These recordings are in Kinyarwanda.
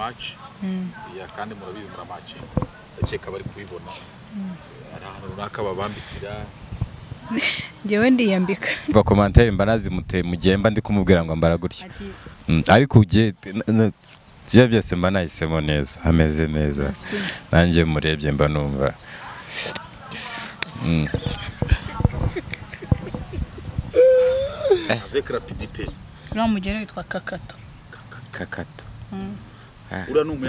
match. Ya kandi murabizi muramacinga ndakeka bari kubibona. Hari ahantu runaka babambikira. Njyewe ndiyambika. Va komantere mba nazimuteye mu gihe mba ndi kumubwira ngo mbara gutya. Mm, ariko ugiye ibyo byose mba nahisemo neza hameze neza. Nanjye murebye mba numva. Mm. avec rapidité. Uriya mugeni witwa kakato. Kakato.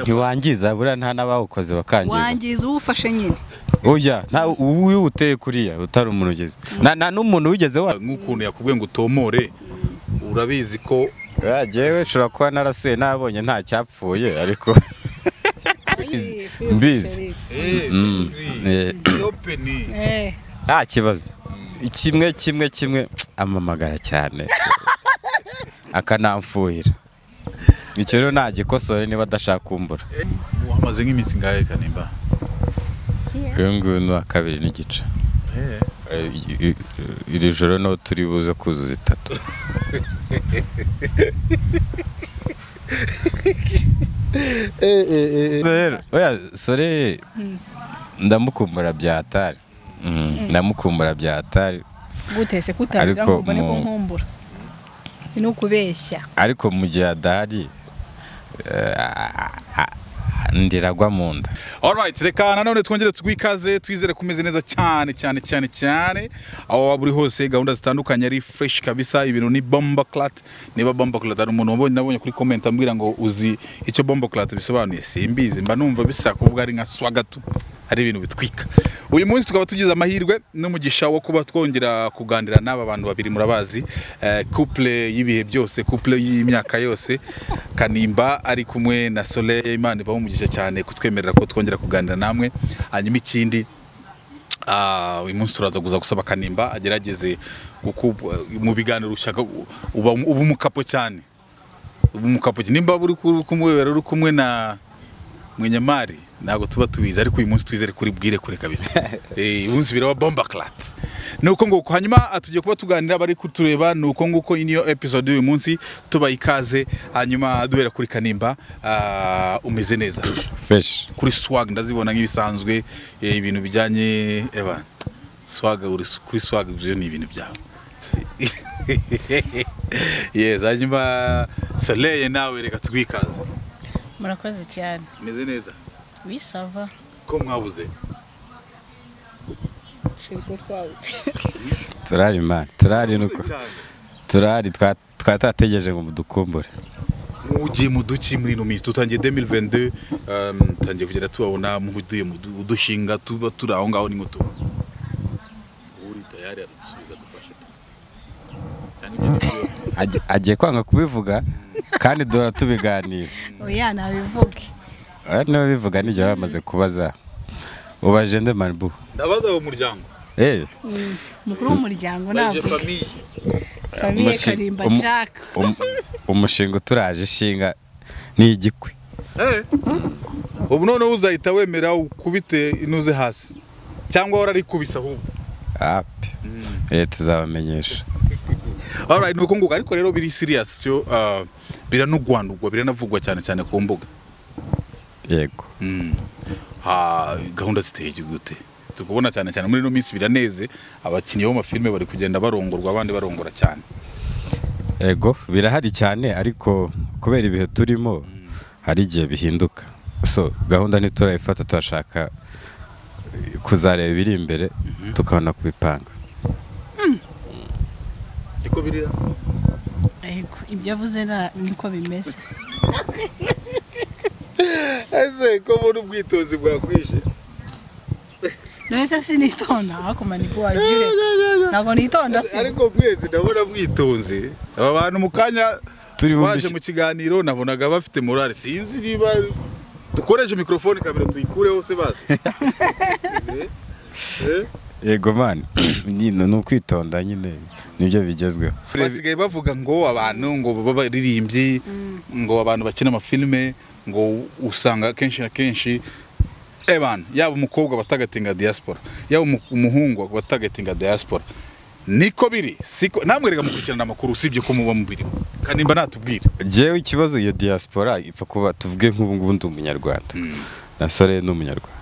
Ntiwangiza buriya nta n'abawukoze bakangiza. Wangiza uwufashe nyine. Ujya nta uwo uteye kuriya utari umuntu ugeze nta nta n'umuntu wigeze wa nk'ukuntu yakubwiye ngo utomore urabizi ko yewe ushobora kuba narasuye nabonye nta cyapfuye ariko Mbizi. Mm, eh. openi Eh, nta kibazo. Kimwe kimwe kimwe. Amamagara cyane. Akanamfuhira. Icyo rero nagikosore niba adashaka kumbura. Wamaze nk'iminsi ngahe kanimba? Uyu nguyu ni uwa kabiri n'igice. Eh, iri joro no turi buze kuzuza itatu. Rero oya sore. Ndamukumbura bya hatari. Mm, ndamukumbura bya hatari. Gutese kutagira Ariko ngo ubone ko nkumbura ni ukubeshya. Ariko mu gihe adahari eh, ndiragwa mu nda. Alright, reka nanone twongere twikaze twizere kumeze neza cyane cyane cyane cyane. Aho waba uri hose gahunda zitandukanye ari fresh kabisa ibintu ni bomba clat. Niba bomba clat ari umuntu wabonye nabonye kuri comment ambwira ngo uzi icyo bomba clat bisobanuye. Simbizi mba numva bisa kuvuga ari nka swagatu. Ari ibintu bitwika. Uyu munsi tukaba tugize amahirwe n'umugisha wo kuba twongera kuganira n'aba bantu babiri murabazi eh, couple y'ibihe byose couple y'imyaka yose. Kanimba ari kumwe na Soleil Imana ibaho umugisha cyane kutwemerera ko twongera kuganira namwe. Hanyuma ikindi ah, uyu munsi turaza kuza gusaba kanimba agerageze mu biganiro ushaka uba umukapo cyane. Umukapo nimba uri kumwe uri kumwe na mwenyamari ntabwo tuba tubizi ariko uyu munsi twizere kuri bwire kure kabisa. Eh uyu munsi biraba bomba clat. Nuko nguko hanyuma ah, tugiye kuba tuganira bari kutureba nuko nguko iyi niyo episode y'uyu munsi tubaha ikaze hanyuma duhera kuri kanimba ah, umeze neza. Fresh. Kuri swag ndazibona nk'ibisanzwe eh, ibintu bijyanye eba swag uri kuri swag byo ni ibintu byawe. Yes hanyuma Soleil nawe reka twikaze. Murakoze cyane. Umeze neza? Wisava ko mwabuze shiriko twabuze turari imana turari nuko turari twa- twari twategereje ngo mudukumbure mugiye mu duki muri ino minsi dutangiye 2022 um, tangiye kugenda tubabona muhuduye mu du- udushinga tuba turi aho ngaho ni nko tuba uri tayari aradusubiza dufashe Agiye- kwanga kubivuga kandi duhora tubiganira oya nabivuge Aya niba bivuga n'igihe bamaze kubaza. Ubaje nde maribu ndabaza uwo muryango. Eh. Umukuru w'umuryango navuge famiye karimba jack. um- umushinga uturaje ishinga ni igikwe Eh. ubu noneho uzahita wemera ukubite inuze hasi. Cyangwa wararikubise ahubwo. Api eh tuzabamenyesha. Alright nuko nguko ariko rero biri serious cyo uh, biranugwandugwa biranavugwa cyane cyane ku mbuga. Yego. Mm. Ha, gahunda ziteye gute? Tukubona cyane cyane muri ino minsi biraneze abakinnyi b'amafilme bari kugenda barongorwa abandi barongora cyane. Yego birahari cyane ariko kubera ibihe turimo hari igihe bihinduka. So gahunda ntiturayifata turashaka kuzareba ibiri imbere tukabona kubipanga. Niko biri? Yego, ibyo avuze na- niko bimeze. ese ko muri ubwitonzi bwakwishe none sinitonda hakuma ni bwo wagire ntabwo nitonda se ariko mwese ndabona mwitonze aba bantu mu kanya turi baje mu kiganiro nabonaga bafite morale. Sinzi niba dukoreshe mikrofone kamera tuyikureho se bazi. Eh? Eh? yego mani nyine ni ukwitonda nyine ni byo bigezweho. Basigaye bavuga ngo abantu ngo baba baririmbyi ngo abantu bakina amafilime ngo usanga kenshi na kenshi ebana yaba umukobwa batagatinga diaspora yaba umu- umuhungu batagatinga diaspora niko biri siko namwe rega mukurikirana amakuru usibye ko muba mubirimo kanimba natubwire. Jewe ikibazo iyo diaspora ipfa kuba tuvuge nk'ubu ngubu ndi umunyarwanda. Na sore ni umunyarwanda.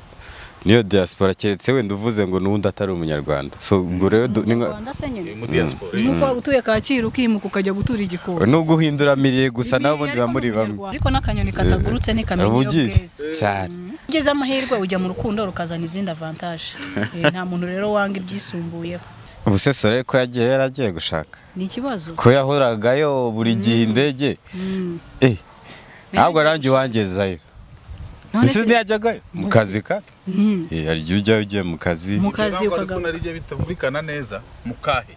Niyo diaspora keretse wenda uvuze ngo n'ubundi atari umunyarwanda. So ubwo rero diaspora. Nuko utuye Kacyiru ukimuka ukajya gutura igikoni. Ni uguhindura miriye gusa Ibi ubundi baba muri ariko bamwe ariko n'akanyoni katagurutse ntikamenya iyo bweze. cyane. Ugize amahirwe ujya mu rukundo rukazana izindi avantage. Eh, nta muntu rero wanga ibyisumbuyeho ubu se sore ko yagiye yaragiye gushaka. Ni ikibazo. Ko yahoragayo buri gihe indege? Mm. eh ntabwo nanjye wangezayo ese se- ntiyajyaga mu kazi ka? Mm. Eh, hari igihe ujyayo ugiye mu kazi? Mu kazi ariko ukagaruka narijya bitumvikana neza mukahe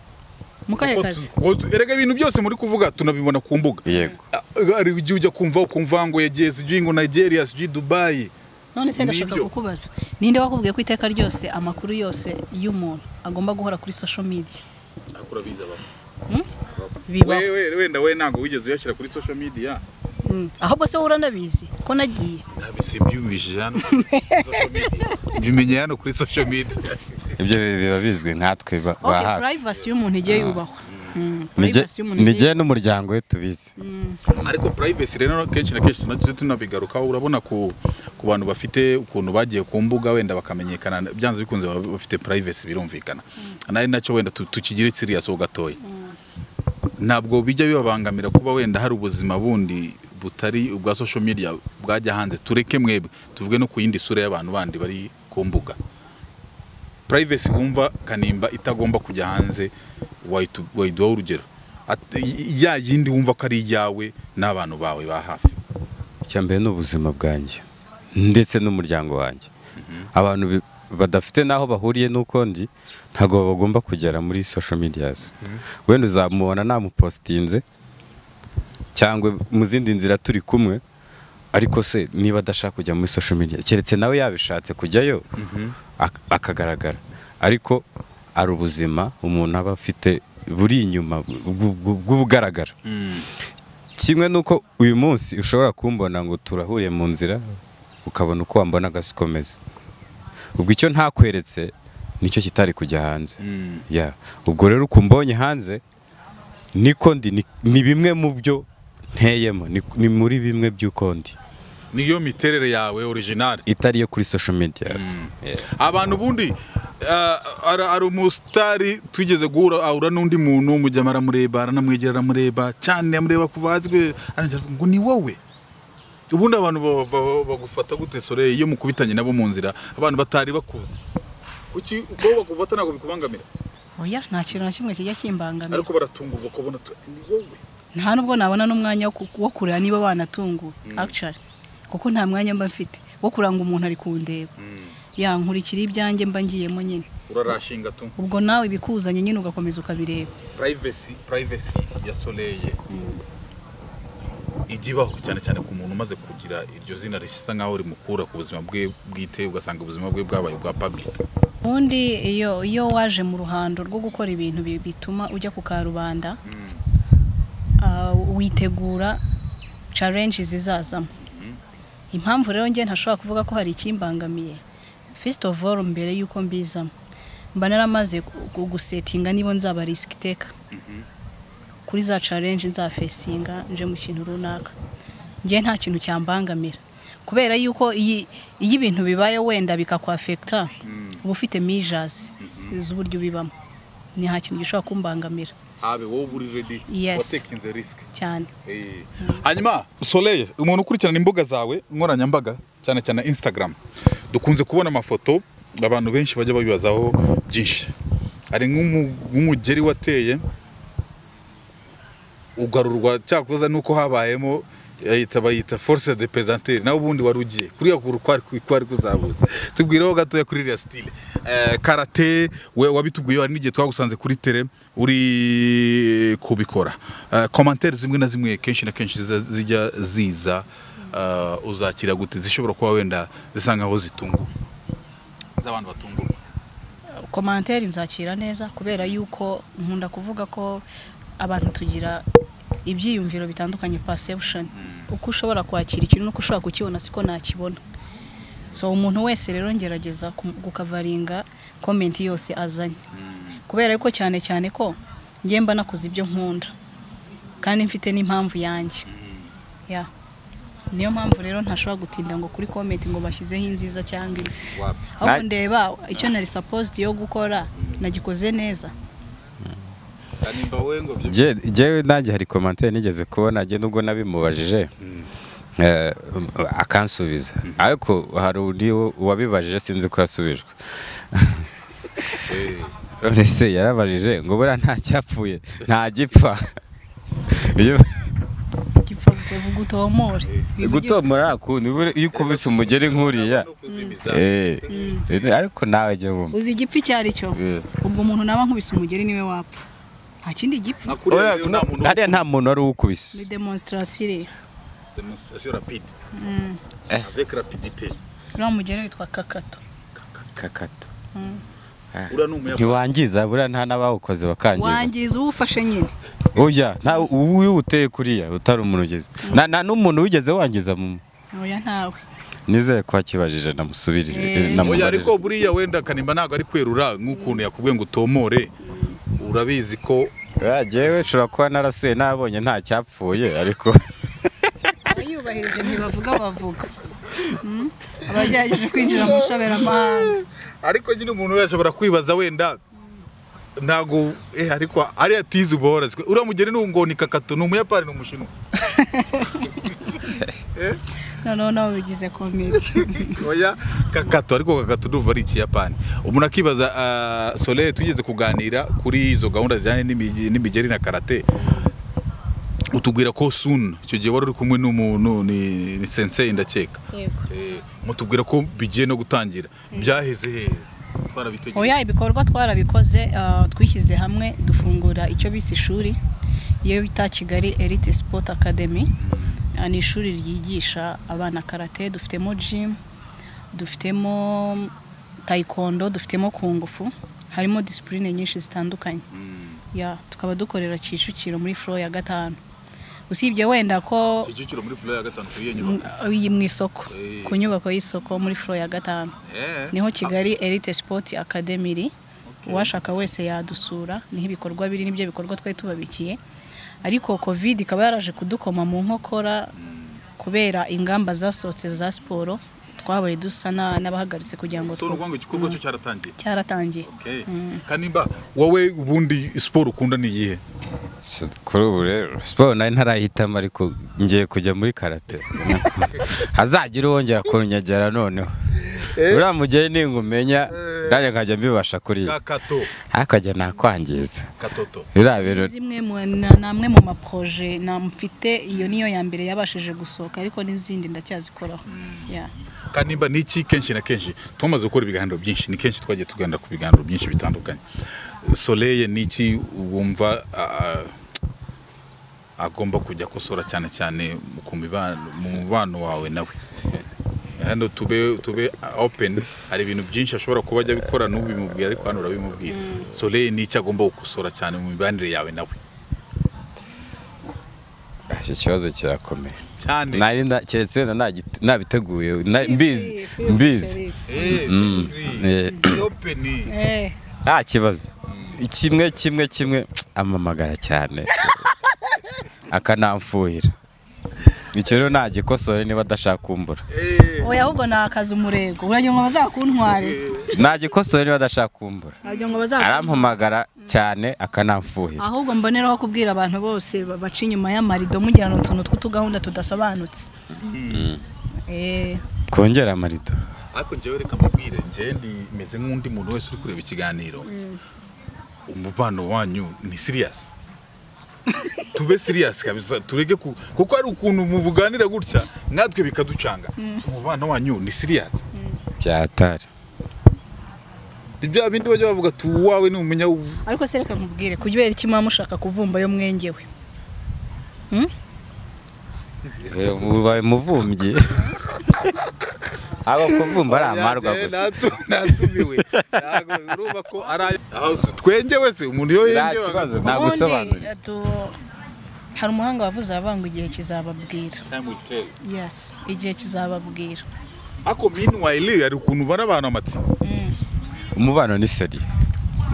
mu kahe Kuko kazi? erega ibintu byose muri kuvuga tunabibona ku mbuga. Yego. Ah, hari igihe ujya kumva ukumva ngo yagiye sijui ngo Nigeria sijui Dubai. None se ndashaka kukubaza. Ninde wakubwiye ko iteka ryose amakuru yose y'umuntu agomba guhora kuri social media? Akurabiza baba. Bibaho. Wewe wenda we ntabwo wigeze uyashyira kuri social media. Ahubwo se wowe uranabizi ko nagiye? Ntabisi byumvishije hano. Mbimenye hano kuri social media. Ibyo biba bizwi nkatwe ba hafi. privacy y'umuntu igiye yubahwa. Mm, nige n'umuryango we tubizi. Mm. ariko privacy rero kenshi na kenshi tunajya tunabigarukaho urabona ku ku bantu bafite ukuntu bagiye ku mbuga wenda bakamenyekana byanze bikunze baba bafite privacy birumvikana. Nari na cyo wenda tu- tukigire serious ho gatoya. Ntabwo bijya bibabangamira kuba wenda hari ubuzima bundi butari ubwa social media bwajya hanze tureke mwebwe tuvuge no ku yindi sura y'abantu bandi bari ku mbuga. Privacy wumva kanimba itagomba kujya hanze wayiduhaho urugero. Ya yindi wumva ko ari iyawe n'abantu bawe ba hafi. Icya mbere ni ubuzima bwanjye ndetse n'umuryango wanjye. Abantu bi- badafite n'aho bahuriye n'uko ndi ntabwo bagomba kugera muri social medias. Wenda uzamubona namupositinze cyangwa mu zindi nzira turi kumwe ariko se niba adashaka kujya muri social media keretse nawe yabishatse kujyayo ak- akagaragara. Ariko ari ubuzima umuntu aba afite buri inyuma bw'u- bw'u- bw'ubugaragara kimwe nuko uyu munsi ushobora kumbona ngo turahuriye mu nzira ukabona uko wambona agasikomeza ubwo icyo ntakweretse ni cyo kitari kujya hanze. Ya. Ubwo rero uko umbonye hanze niko ndi ni- ni bimwe mu byo nteyemo. Ni- ni muri bimwe by'uko ndi niyo miterere yawe original. Itari iyo kuri social media. Abantu ubundi ah, ari ari umusitari tugeze guhura ahura n'undi muntu mujya aramureba aranamwegera aramureba cyane amureba kuva avuga ngo ni wowe. Ubundi abantu ba- ba- bagufata gute sore iyo mukubitanye nabo mu nzira abantu batari bakuzi. Kuki uko bakufata ntabwo bikubangamira? Oya nta kintu na kimwe kijya kimbangamira. Ariko baratungurwa kubona ni wowe. Nta nubwo nabona n'umwanya wo ku- wo kureba niba banatunguwe actually. Kuko nta mwanya mba mfite wo kuranga umuntu ari kundeba. Ya nkurikira ibyanjye mba ngiyemo nyine. Urarashinga tu? Ubwo nawe ibikuzanye nyine ugakomeza ukabireba. Privacy privacy ya Soleil ijya ibaho cyane cyane ku muntu umaze kugira iryo zina risa nkaho rimukura ku buzima bwe bwite ugasanga ubuzima bwe bwabaye ubwa public. Ubundi iyo waje mu ruhando rwo gukora ibintu bi- bituma ujya ku karubanda witegura challenge zizazamo. Impamvu rero njye ntashobora kuvuga ko hari ikimbangamiye. First of all mbere y'uko mbizamo mba naramaze gu- gu- gusetinga niba nzaba risk taker. Kuri za challenge nzafesinga nje mu kintu runaka. Njye nta kintu cyambangamira. Kubera yuko iyi iyo ibintu bibaye wenda bikakwafekita uba ufite mijazi z'uburyo bibamo ni nta kintu gishobora kumbangamira. Habe wowe uri ready Yes. watekinze risk. Cyane hanyuma Soleil umuntu ukurikirana imbuga zawe nkoranyambaga cyane cyane Instagram. Dukunze kubona amafoto abantu benshi bajya babibazaho byinshi. Hari nk'umu- nk'umugeri wateye ugarurwa cyakoza nuko habayemo bayita force de pesanteur nawe ubundi wari ugiye kuriya kuguru kwari kuzabuza tubwireho gatoya kuri iriya style. Eh, karate wabitubwiye hari n'igihe twagusanze kuri tele uri kubikora. Eh, commentaire zimwe na zimwe kenshi na kenshi zijya ziza eh, uzakira gute? Zishobora kuba wenda zisa nkaho zitungura z'abantu batungurwa. Komantere nzakira neza kubera yuko nkunda kuvuga ko abantu tugira ibyiyumviro bitandukanye perception. Uko ushobora kwakira ikintu n'uko ushobora kukibona siko nakibona. So umuntu wese rero ngerageza gukavaringa komenti yose azanye. Kubera ko cyane cyane ko njye mba nakoze ibyo nkunda kandi mfite n'impamvu yanjye. Ya niyo mpamvu rero ntashobora gutinda ngo kuri komenti ngo bashyizeho inziza cyangwa imbi ahubwo ndeba icyo nari supposed yo gukora nagikoze neza. Kanimba we ngo byo Je- jewe nanjye hari komantere nigeze kubona njye nubwo nabimubajije eh, akansubiza. Ariko hari undi uwabibajije sinzi ko yasubijwe. Eh, none se yarabajije ngo buriya nta cyapfuye nta gipfa. Kuvuga utomore gutomora kundi iyo ukubise umugeri nk'uriya. Kuzimiza eh, ariko nawe jya wumva. Uzi igipfa icyo ari cyo Eh. ubwo umuntu naba nkubise umugeri ni we wapfa. Nta kindi gipfa. Hariya nta muntu wari ni uwukubise demonstration iriya demonstration rapide. Mm. Eh. avec rapidité. Uriya mugeri witwa kakato. Kakato. Ni umuyapani ntiwangiza buriya nta n'abawukoze bakangiza. Wangiza uwufashe nyine. Oya nta uwo uteye kuriya utari umuntu ugeze. Nta nta n'umuntu wigeze wangiza mu oya ntawe. Nizeye ko wakibajije namusubirije Eh. oya namubajije. ariko buriya wenda kanimba ntabwo ari kwerura nk'ukuntu yakubwiye ngo utomore. Urabizi ko Oya, jewe nshobora kuba narasuye nabonye nta cyapfuye ariko abayubahirije ntibavuga bavuga. Mm? abagerageje kwinjira mu nshoberamahanga. Ariko nyine umuntu wese ashobora kwibaza wenda ntago eh ariko ari atizi ubora uriya mugeni ni ngo ni kakato ni umuyapani ni umushinwa. noneho nawe bigize komedi oya kakato ariko kakato ndumva ari ikiyapani umuntu akibaza uh, Soleil tugeze kuganira kuri izo gahunda zijyanye n'imigeri na karate. Utubwira ko soon icyo gihe wari uri kumwe n'umuntu ni, sensei ndakeka. Eh, mutubwira ko bigiye no gutangira. Byaheze hehe oya ibikorwa twarabikoze ah, twishyize hamwe dufungura icyo bise ishuri. Iyo bita kigali elite sport academy. Ah, ni ishuri ryigisha abana karate dufitemo gym dufitemo taekwondo dufitemo kungufu harimo disipurine nyinshi zitandukanye. Ya tukaba dukorera kicukiro muri floor ya gatanu. Usibye wenda ko Kicukiro muri floor ya gatanu nyubako? Iyi mu isoko. Eh. ku nyubako y'isoko muri floor ya gatanu. Eh. ni ho kigali elite sport academy iri. Uwashaka wese yadusura. Niho ibikorwa biri ni byo bikorwa twari tubabikiye. Ariko covid ikaba yaraje kudukoma mu nkokora kubera ingamba zasohotse za siporo twabaye dusa na- n'abahagaritse kugira ngo igikorwa cyo cyaratangiye? Cyaratangiye. Okay. kanimba wowe ubundi siporo ukunda ni iyihe? Kuri ubu rero siporo nari ntarahitamo ariko ngiye kujya muri karate. Hazagira uwongera kunyegera noneho. Uriya mugeni ningumenya nanjye nkajya mbibasha kuriya kakato ariko ajya nakwangiza zimwe mu na- ni amwe mu maproje na mfite iyo niyo ya mbere yabashije gusohoka ariko n'izindi ndacyazikoraho. Yeah. kanimba ni iki kenshi na kenshi tumaze gukora ibiganiro byinshi ni kenshi twagiye tuganira ku biganiro byinshi bitandukanye. Soleil ni iki wumva agomba kujya akosora cyane cyane mu mubano wawe nawe hano tube tube open hari ibintu byinshi ashobora kuba ajya abikora n'ubimubwira ariko hano urabimubwira. Soleil ni iki agomba gukosora cyane mu mibanire yawe nawe? Icyo kibazo kirakomeye. Cyane. Nari nda- keretse wenda nagite- nabiteguye na- mbizi mbizi. Eh, Mm. Eh. Eh, nta kibazo. Kimwe kimwe kimwe amamagara cyane. Akanamfuhira. Icyo rero nagikosore niba adashaka kumbura. Eh. oya ahubwo nakaza umurego. Uragira ngo bazakuntware. Nagikosore niba adashaka kumbura. Ngo arampamagara cyane akanamfuhira. Ahubwo mboneraho kubwira abantu bose ba- baca inyuma y'amarido mugirana utuntu tw'utugahunda tudasobanutse. Eh, twongere amarido. Ariko njyewe reka mbabwire njyewe ndi meze nk'undi muntu wese uri kureba ikiganiro. Umubano wanyu ni siriyasi tube siriyasi kabisa. Tureke ku kuko hari ukuntu mu buganira gutya natwe bikaducanga. Umubano wanyu ni siriyasi byatari. Ni bya bindi bajya bavuga ati uwawe ni umunya ariko se reka nkubwire kubera iki muba mushaka kuvumba yo mwengewe ubaye umuvumbyi abo kuvumba ari amarwa gusa. natumiwe ntabwo urumva ko ari ayo. Twenge wese umuntu iyo yengewe nta Ubundi, gusobanurira eh, hari umuhanga wavuze aravuga ngo igihe kizababwira. Time will tell. yes igihe kizababwira. Ariko meanwhile hari ukuntu ubona abantu amatsiko. Mm. umubano ni seri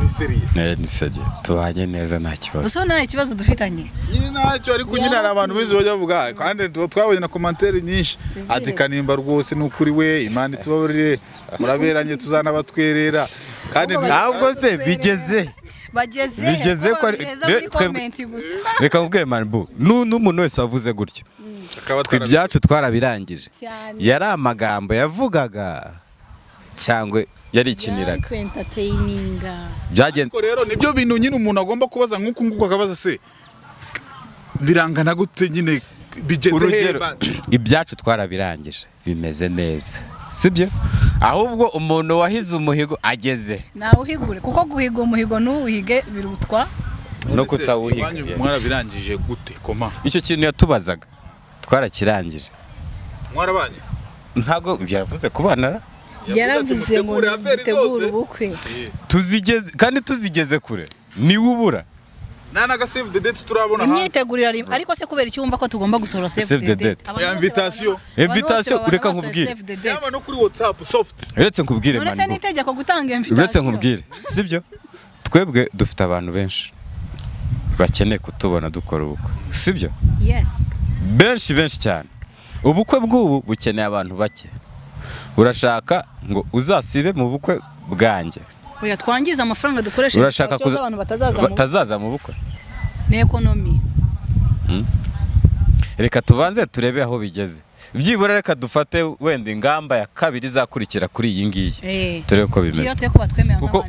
ni seriye Eh, ni sege tubanye neza nta kibazo. Gusa nta kibazo dufitanye. Nyine ntacyo ariko nyine hari abantu bizi bajya bavuga kandi tuba twabonye na komantere nyinshi. Ati kanimba rwose ni ukuri we imana itubabarire muraberanye tuzanabatwerera kandi ahubwo se bigeze. Bageze Bigeze ko ari- bageze re- muri twebwe- komenti gusa. Reka nkubwire manibu nu- n'umuntu wese wavuze gutyo. Ibyacu twarabirangije. Cyane. Yari amagambo yavugaga cyangwa yarikiniraga. Byagenze rero ni byo bintu nyine umuntu agomba kubaza nk'uku nguku akabaza se birangana gute nyine bigeze urugero ibyacu twarabirangije bimeze neza. Sibyo? Ahubwo umuntu wahize umuhigo ageze. Nawuhigure kuko guhiga umuhigo ntuwuhige birutwa. No kutawuhiga. Mwarabirangije gute koma? Icyo kintu yatubazaga twarakirangije. Mwarabanye? Ntabwo byavuze kubana yaravuze ngo mutegure ubukwe. Tuzigeze kandi tuzigeze kure. Niwe ubura. Nta naga save the date turabona hanze imyitegurire ari ariko se kubera iki wumva ko tugomba gusohora save the date. invitation. Invitation, bose reka babana nkubwire. yaba no kuri whatsapp soft. Uretse nkubwire mani. n'itegeko gutanga uretse invitation nkubwire. Sibyo? Twebwe dufite abantu benshi bakeneye kutubona dukora ubukwe. Sibyo? Yes. Benshi benshi cyane. Ubukwe bw'ubu bukeneye abantu bake. Urashaka ngo uzasibe mu bukwe bwanjye? Oya twangiza amafaranga dukoresha urashaka z'abantu batazaza mu batazaza mu bukwe? N'ekonomi reka tubanze turebe aho bigeze. Byibura reka dufate wenda ingamba ya kabiri izakurikira kuri iyi ngiyi. Eh. Turebe uko iyo bimeze Kuko-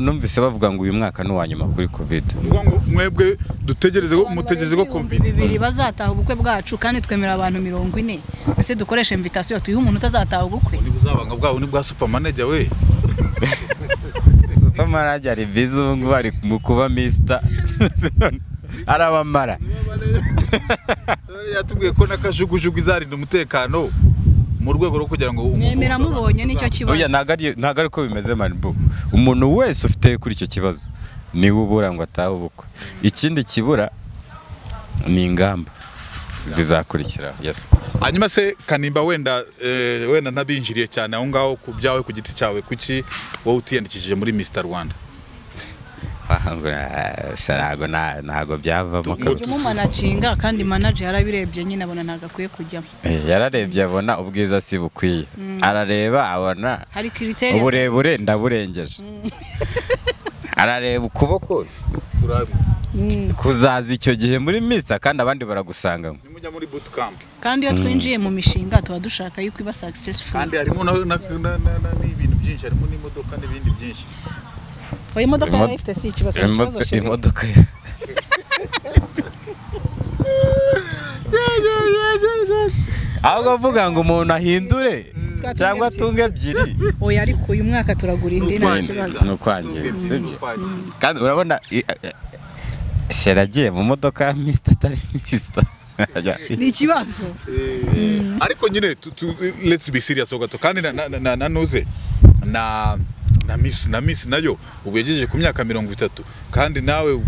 numvise bavuga ngo uyu mwaka ni uwa nyuma kuri ngo mwebwe dutegereze ko Abantu mutegereze ko covid. bibiri bazataha ubukwe bwacu kandi twemerera abantu mirongo ine. Mbese dukoresha invitation tuyihe umuntu utazataha ubukwe? Ni buzabanga bwabo ni bwa super manager we. Amarajya ari bizi ubu ngubu ari mu kuba misita arabamara yatubwiye ko n'akajugujugu izarinda umutekano mu rwego rwo kugira ngo mwemera mubonye ni cyo kibazo. Oya ntabwo ari ko bimeze manibu umuntu wese ufite kuri icyo kibazo ni we ubura ngo atahe ubukwe. Ikindi kibura ni ingamba zizakurikiraho yes. Hanyuma se kanimba wenda eh, wenda ntabinjiriye cyane aho ngaho ku byawe ku giti cyawe kuki wowe utiyandikishije muri Mr Rwanda? Ntabwo ntabwo nta- ntabwo byavamo Tu- kabisa. urimo managinga kandi manager yarabirebye nyine abona ntabwo akwiye kujyamo. Eh, yararebye abona ubwiza si bukwiye. Arareba abona uburebure ndaburengeje. Arareba ukuboko. Kuzaza icyo gihe muri misita kandi abandi baragusangamo. Nimujya muri bootcamp. Kandi iyo twinjiye mu mishinga tuba dushaka yuko iba successful. Kandi harimo na- na- na- na- na- n'ibintu byinshi. Harimo n'imodoka n'ibindi byinshi. Oya imodoka Imo- yari ifite si ikibazo imodoka ahubwo avuga ngo umuntu ahindure. Cyangwa atunge ebyiri. Oya ariko uyu mwaka turagura indi nta kibazo ni ukwangiza sibyo? Kandi urabona i- eh, shera agiye mu modoka ya misita atari misita ni ikibazo. Eh, ariko nyine let's be serious gato kandi na- na- na- na nuze na na miss na miss na yo ubu yagejeje ku myaka mirongo itatu. Kandi nawe u-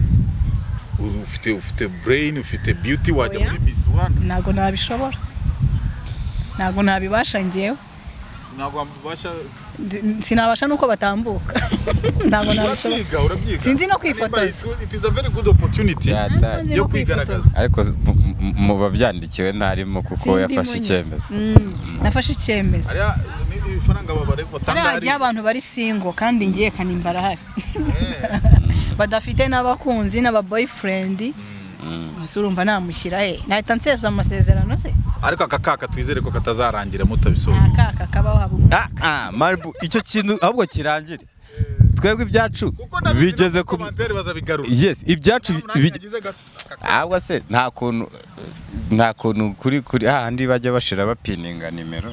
ufite ufite brain ufite beauty wajya muri miss rwanda ntabwo nabishobora. Ntabwo nabibasha ngewe ntabwo wabasha sinabasha nuko batambuka. Ntabwo nabishobora. urabyiga. Urabyiga Sinzi no kwifotoza. it- is a very good opportunity yo kwigaragaza. ariko mu- babyandikiwe ntarimo kuko yafashe icyemezo. Mm, nafashe icyemezo. Hariya ni- ni ifaranga babare batanga hariya abantu bari singo kandi ngiye kanimba arahari badafite n'abakunzi n'ababoyfriend. Ese urumva namushyira he? Nahita nseza amasezerano se? Ariko aka kaka twizere ko katazarangira mutabisoje nta kaka kabaho haba umwe Ah, ah, Maribu, icyo kintu ahubwo kirangire. Twebwe ibyacu nabizi bigeze ku yes ibyacu ahubwo se nta kuntu nta kuntu kuri kuri hahandi bajya bashira bapininga nimero.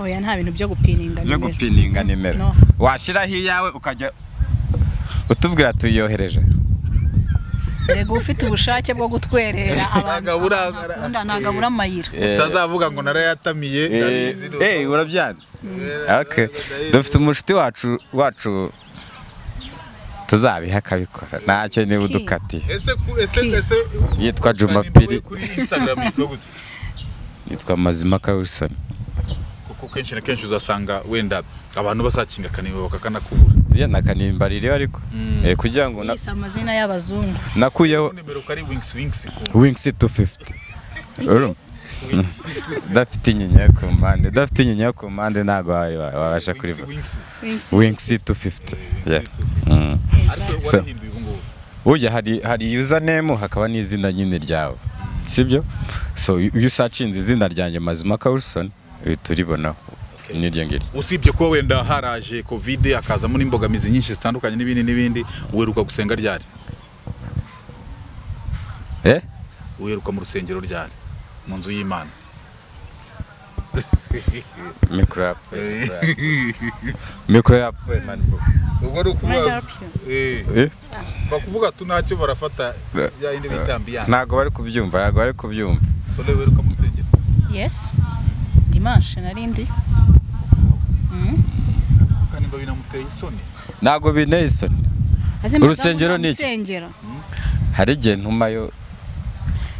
Oya nta bintu byo gupininga byo gupininga nimero No. washiraho iyawe ukajya utubwira tuyohereje Erega ufite ubushake bwo gutwerera abantu. Ntagabura amayira. Utazavuga ngo narayatamiye no. eh urabyanze. Eh, okay ndabizi. dufite umushuti wacu wacu tuzabiha akabikora. Ntacyo niba udukatiye ese ku- ese Ki. ese Yitwa Juma Instagram yitwa Wilson kuko kenshi na kenshi uzasanga wenda abantu basakinga kanimba bakakanakubura ya na kanimba ririho ariko. Mm. Eh, kugira ngo na- amazina y'abazungu. Nakuyeho nimero kari wings wings wings 250 urumva wings udafite inyinya ku mpande. Udafite inyinya ku mpande ntabwo wa- wa- wabasha wings kuriva wings Wings. wings 250 yeah. Mm. ngubu. Burya hari hari username hakaba n'izina nyine ryawe. Sibyo? So iyo usacinze izina ryanjye mazimaka wilson uhita uribonaho n'iryo ngiryo usibye kuba wenda haraje covid hakazamo n'imbogamizi nyinshi zitandukanye n'ibindi n'ibindi uheruka gusenga ryari? Eh? Uheruka mu rusengero ryari? Mu nzu y'imana? Mikoro yapfuye mikoro yapfuye man bro. ubwo ari ukuvuga? Eh? bakuvuga tu ntacyo barafata bya yindi bita ambiyanse ntabwo bari kubyumva ntabwo bari kubyumva. Sole uheruka mu rusengero? Yes. Dimanche narindi Mm. kanimba binamuteye isoni ntabwo binteye isoni Urusengero ni iki? ntamusengera. hari igihe ntumayo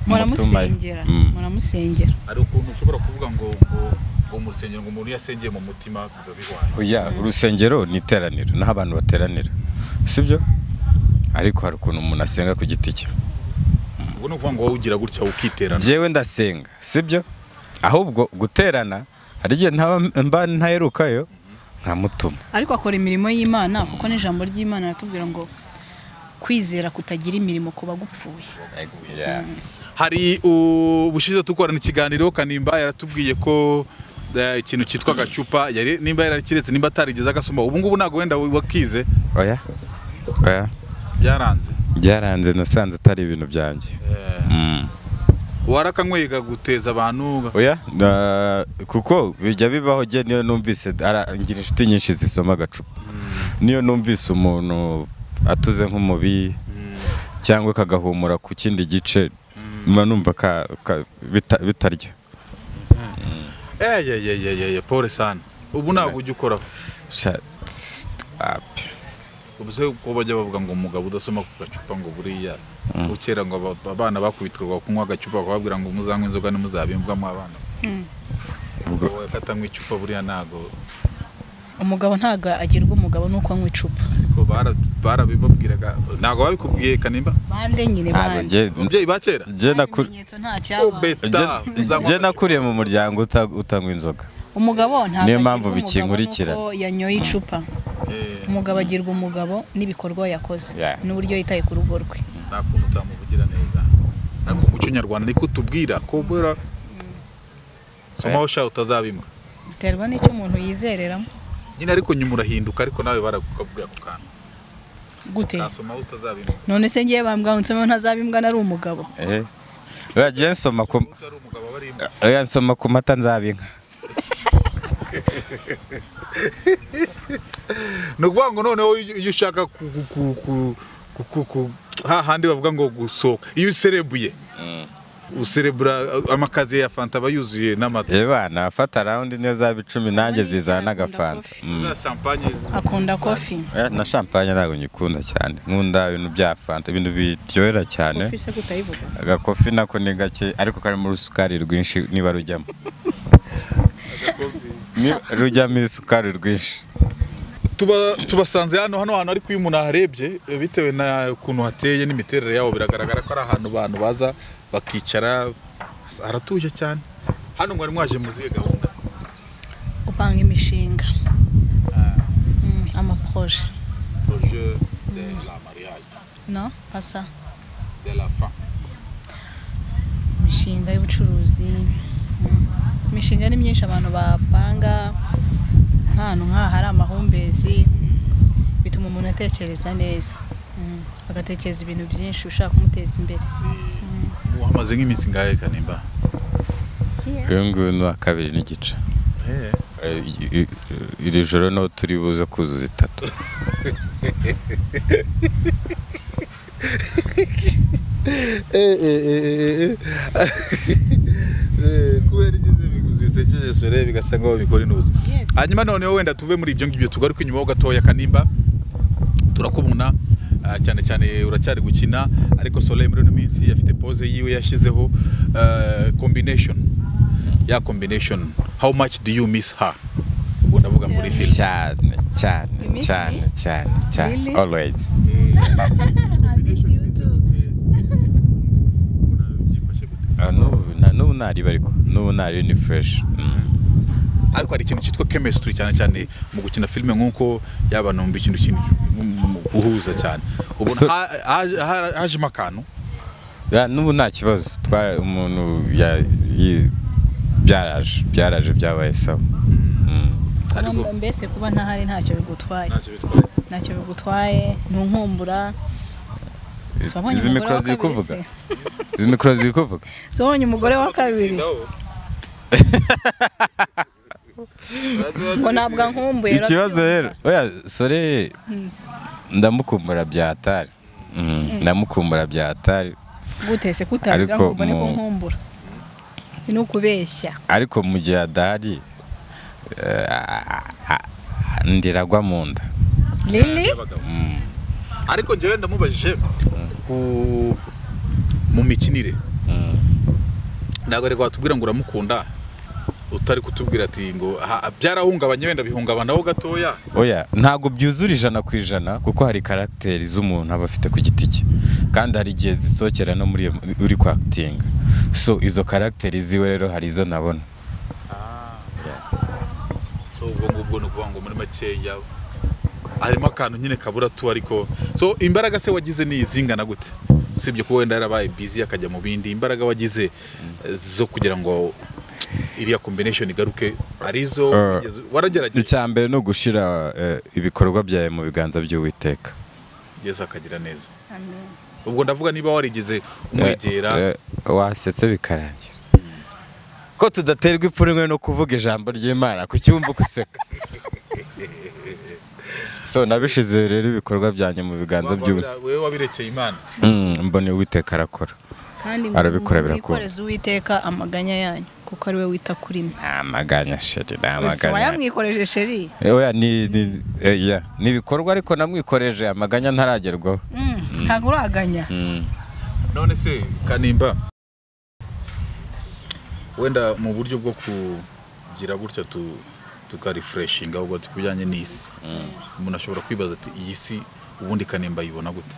muramusengera muramusengera hari ukuntu ushobora kuvuga ngo ngo ngo mu rusengero ngo umuntu yasengeye mu mutima biba bihwanye. Oya urusengero ni iteraniro naho abantu bateranira. Sibyo? Ariko hari ukuntu umuntu asenga ku giti cye. Ubwo ni ukuvuga ngo wowe ugira gutya ukiterana. Njyewe ndasenga. Sibyo? Ahubwo guterana hari igihe mba ntaherukayo nkamutuma ariko akora imirimo y'imana kuko n'ijambo ry'imana riratubwira ngo kwizera kutagira imirimo kuba gupfuye. Hari ubushize dukorana ikiganiro kanimba yaratubwiye ko eh, ikintu cyitwa agacupa yari nimba yarakiretse nimba atarigeze agasoma ubu ngubu ntabwo wenda wakize. Oya oya. Byaranze. Byaranze nasanze atari ibintu byanjye. Mm. Warakanyweye guteza abantu kuko bijya bibaho jye niyo numvise ara- ngira inshuti nyinshi zisoma agacupa. Niyo numvise umuntu atuze nk'umubi cyangwa kagahumura ku kindi gice mba numva bitarya. Eyeyeyeye paul sana ubu ntabwo ujya ukoraho Sha- tss, wapi. ubu se ko bajya bavuga ngo umugabo udasoma ku gacupa ngo buriya. Kera ngo aba- abana bakubitirwa kunywa agacupa bakababwira ngo muzanywe inzoga ntimuzabimbwamo abana Ubwo- ubwo katanywa icupa buriya ntago. Umugabo ntabwo agirwa umugabo nuko anywa icupa. Barabibabwiraga ntabwo babikubwiye kanimba bande nyine bande. ababyeyi ba kera? jye naku- ibimenyetso nta cyabaye beta jye- uzanywa jye agacupa. nakuriye mu muryango uta- utanywa inzoga. Umugabo ntabwo Niyo mpamvu umugabo bikinkurikira. yanyoye icupa. Eh, umugabo agirwa umugabo n'ibikorwa yakoze. N'uburyo yitaye ku rugo rwe. Nta kuntu utamuvugira neza. Ariko umuco nyarwanda niko tubwira ko bura somaho sha utazabimbwa biterwa n'icyo umuntu yizereramo. Nyine ariko nyuma urahinduka ariko nawe barakubwira ako kantu. Gute? Nasomaho utazabimbwa none se ngiye bambwa ngo nsomeho ntazabimbwa nari umugabo. Eh. oya jye nsoma ku nsoma ku mata nzaba inka. Ni ukuvuga ngo noneho iyo ushaka hahandi bavuga ngo gusohoka. Iyo userebuye userebura amakazi ya fanta aba yuzuye n'amata. Eba nafata rawundi zaba icumi nanjye zizana. Mm. champagne. Akunda kofi Eh, na champagne ntabwo nyikunda cyane. Nkunda ibintu bya fanta ibintu biryohera cyane. Agakofi nako ni gake ariko karimo urusukari rwinshi niba rujyamo. Rujyamo isukari rwinshi. Tubasanze hano hano hantu ariko iyo umuntu aharebye eh, bitewe na ukuntu hateye n'imiterere yaho biragaragara ko ari ahantu abantu baza bakicara haratuje cyane. Hano mwari mwaje mu zihe gahunda? Gupanga imishinga. Mm, amaproje. Projet de la mariage. No pasa de la femme. Imishinga y'ubucuruzi. Mm. imishinga ni myinshi abantu bapanga. Nk'ahantu nk'aha hari amahumbezi bituma umuntu atekereza neza. Mm. agatekereza ibintu byinshi ushaka kumuteza imbere. Muhamaze nk'iminsi ngahe kanimba? Uyu nguyu ni uwa kabiri n'igice. Eh, iri joro ni ho turi buze kuzuza itatu. Kubera igize bisekeje sore bigasa ngo bikora inuza Yes. Hanyuma noneho wenda tuve muri ibyo ngibyo tugaruke inyuma ho gatoya kanimba turakubona ah, cyane cyane uracyari gukina ariko Soleil muri ino minsi afite pose yiwe yashyizeho ah, combination. Ya combination how much do you miss her? Ubu ndavuga muri film. Cyane cyane cyane cyane cyane. Always. Ah, n'ubu nariba ariko n'ubu nariba ni fresh. Mm. Ariko hari ikintu cyitwa chemistry cyane cyane mu gukina filime nk'uko yaba numva ikintu kintu uhuza cyane. Ha- hajemo akantu Ya, n'ubu nta kibazo. Twari umuntu byaraje byaraje byabaye sawa. Mm. ariko mbese kuba ntahari ntacyo bigutwaye. Ntacyo bigutwaye. Ntunkumbura. Izi mikoro ziri kuvuga? izi mikoro ziri kuvuga? Si wabonye umugore wa kabiri. ngo ntabwo ankumbuye ikibazo rero oya sore ndamukumbura bya hatari Mm, ndamukumbura bya hatari gute se kutabwira Ariko nkumbura ni ukubeshya. Ariko mu gihe adahari eh, ndiragwa mu nda. Lili Mm. ariko njyewe ndamubajije ku mu mikinire. Mm. ntabwo reka watubwira ngo uramukunda. Utari kutubwira ati ngo byarahungabanye wenda bihungabanaho gatoya? Oya ntabwo byuzura ijana ku ijana kuko hari karagiteri z'umuntu aba afite ku giti cye. Kandi hari igihe zisohokera no muri uri kwakitinga so izo karagiteri ziwe rero hari izo nabona. So ubwo ngubwo ni ukuvuga ngo muri makeya harimo akantu nyine kabura tu ariko so imbaraga se wagize ni izingana gute? Usibye ko wenda yarabaye busy akajya mu bindi imbaraga wagize eh, zo kugira ngo iriya combination igaruke ari zo Uh, waragerageje? icya mbere ni ugushyira eh, ibikorwa byawe mu biganza by'uwiteka. Yesu akagira neza. Ubwo ndavuga niba warigeze umwegera. Eh, eh, wasetse bikarangira. Ko tudaterwa ipfunwe no kuvuga ijambo ry'imana ku cyumba useka so nabishize rero ibikorwa byanjye mu biganza by'uwiteka wewe wabirekeye imana. Mm, mbona uwiteka arakora. Arabikora birakunda. mwikoreze uwiteka amaganya yanyu. Kuko ari we wita kuri mwe. Nta maganya sheri nta Gusa maganya. wayamwikoreje sheri Eh, oya ni ni eh, ibikorwa ariko namwikoreje amaganya ntaragerwaho Mm, ntabwo uraganya Mm. none se kanimba wenda mu buryo bwo kugira gutya tu tukarefreshinga ahubwo ku bijyanye n'isi umuntu ashobora kwibaza ati iyi si ubundi kanimba yibona gute?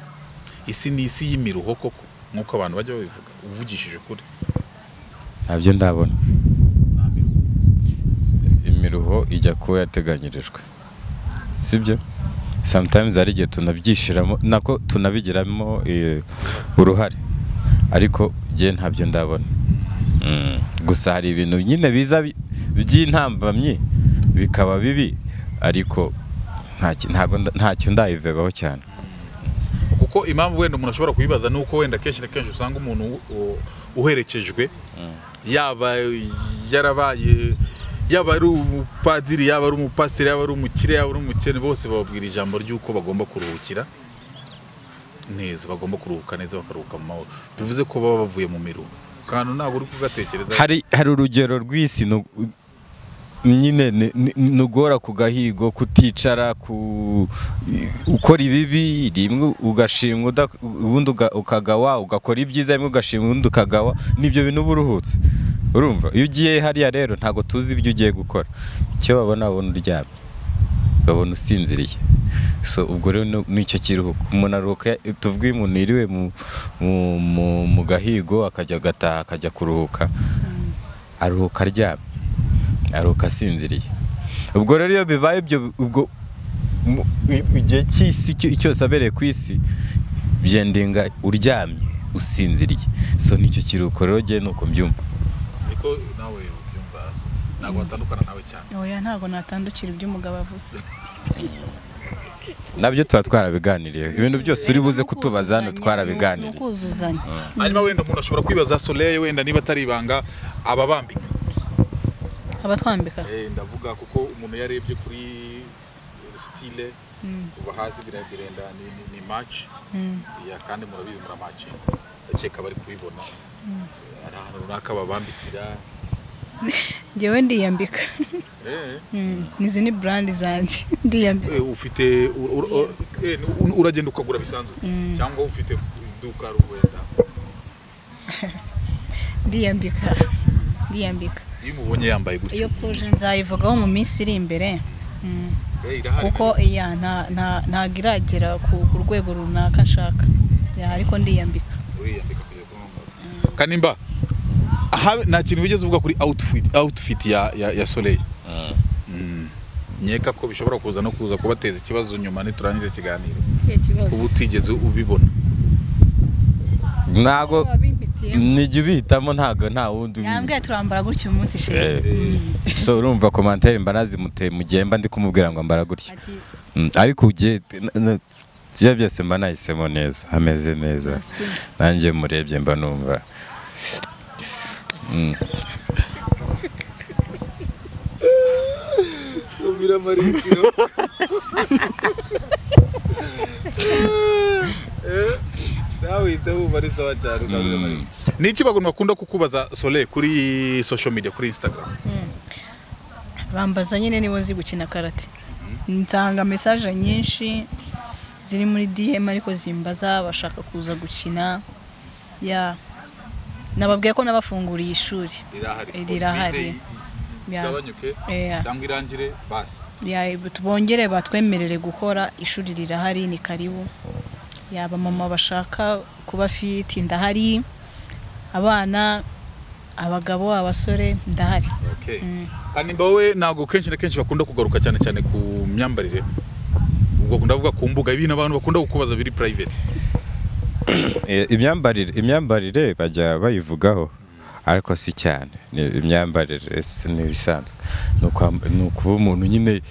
Isi ni isi y'imiruho koko? Nk'uko abantu bajya babivuga uvugishije ukuri. Ntabyo ndabona. Imiruho ijya kuba yateganyirijwe. Sibyo? Sometimes hari igihe tunabyishiramo nako tunabigiramo eh, uruhare. Ariko njye ntabyo ndabona. Mm, gusa hari ibintu nyine biza bi- by'intambamyi bikaba bibi ariko ntacyo ndayivegaho cyane. Kuko impamvu wenda umuntu ashobora kuyibaza ni uko wenda kenshi na kenshi usanga umuntu uherekejwe. Yaba yarabaye yaba ari umupadiri yaba ari umupasiteri yaba ari umukire yaba ari umukene bose bababwira ijambo ry'uko bagomba kuruhukira. Neza bagomba kuruhuka neza bakaruhuka mu mahoro. Bivuze ko baba bavuye mu miruho. Kandi ntabwo uri kugatekereza. Hari urugero rw'isi nyine nugora ku gahigo kuticara ku ukora ibibi rimwe ugashimwa ubundi ukagawa ugakora ibyiza rimwe ugashimwa ubundi ukagawa ni byo bintu uba uruhutse. Urumva? Iyo ugiye hariya rero ntabwo tuzi ibyo ugiye gukora. Icyo babona babona uryamye. Babona usinziriye. So ubwo rero ni- ni cyo kiruhuko. Umuntu aruhuka tuvuge iyo umuntu yiriwe mu, gahigo akajya agataha akajya kuruhuka. Aruhuka aryamye. Aruhuka asinziriye. Ubwo rero iyo bibaye ibyo ubwo igihe cy'isi cyose abereye ku isi byendinga uryamye usinziriye. So ni cyo kiruhuko rero njye nuko mbyumva. Niko nawe ubyumva ntabwo watandukana nawe cyane. Oya ntabwo natandukira ibyo umugabo avuze. Nabyo tuba twarabiganiriye ibintu byose uri buze kutubaza hano Ni twarabiganiriye. ukuzuzanya. Hanyuma wenda umuntu ashobora kwibaza soleil wenda niba atari ibanga ababambika abatwambika. Eh, ndavuga kuko umuntu yarebye kuri style kuva hasi birenda ni, match. Ya kandi murabizi mura match ndakeka bari kubibona. Hari ahantu runaka babambikira. Njyewe ndiyambika. Eh, Mm, izi ni brand zanjye ndiyambika. Eh, ufite eh, uragenda ukagura bisanzwe? Cyangwa ufite iduka rwenda ndiyambika. Ndiyambika. Iyo umubonye yambaye gutyo. Iyo poroje nzayivugaho mu minsi iri imbere. Mm. Eh, kuko iya nta- nta- ntabwo iragera ku rwego runaka nshaka. Ya, ariko ndiyambika. Kanimba nta kintu wigeze uvuga kuri outfit outfit ya ya, ya Soleil? Mm. nkeka ko bishobora kuza no kuza kubateza ikibazo nyuma niturangiza ikiganiro. Uba utigeze ubibona. Ntago wabimpitiyemo nijya ubihitamo ntago nta wundi yambwiye turambara gutya uyu munsi sheri Eh. so urumva komantere mba nazimuteye mu gihe mba ndi kumubwira ngo mbara gutya Mm, ariko ugiye ibyo byose mba nahisemo neza hameze neza. Nanjye murebye mba numva. Mm. uhita wumva ari sawa cyane ukamira Mm. marikiro ni iki bagomba bakunda kukubaza Soleil kuri social media kuri Instagram? Bambaza nyine niba nzi gukina karate. Nsanga mesaje nyinshi ziri muri DM ariko zimbaza bashaka kuza gukina ya. Nababwiye ko nabafunguriye ishuri. Rirahari. Eh, Eh, cyangwa irangire basi. Ya bongere batwemerere gukora ishuri rirahari ni karibu. Yaba mama bashaka kuba fiti ndahari. Abana abagabo abasore ndahari. Okay Mm. kanimba wowe ntabwo kenshi na kenshi bakunda kugaruka cyane cyane ku myambarire. Ubwo ndavuga ku mbuga ibintu abantu bakunda kukubaza biri private. Eh, imyambarire imyambarire bajya bayivugaho ariko si cyane. Ni imyambarire si- ni ibisanzwe ni ukuba umuntu nyine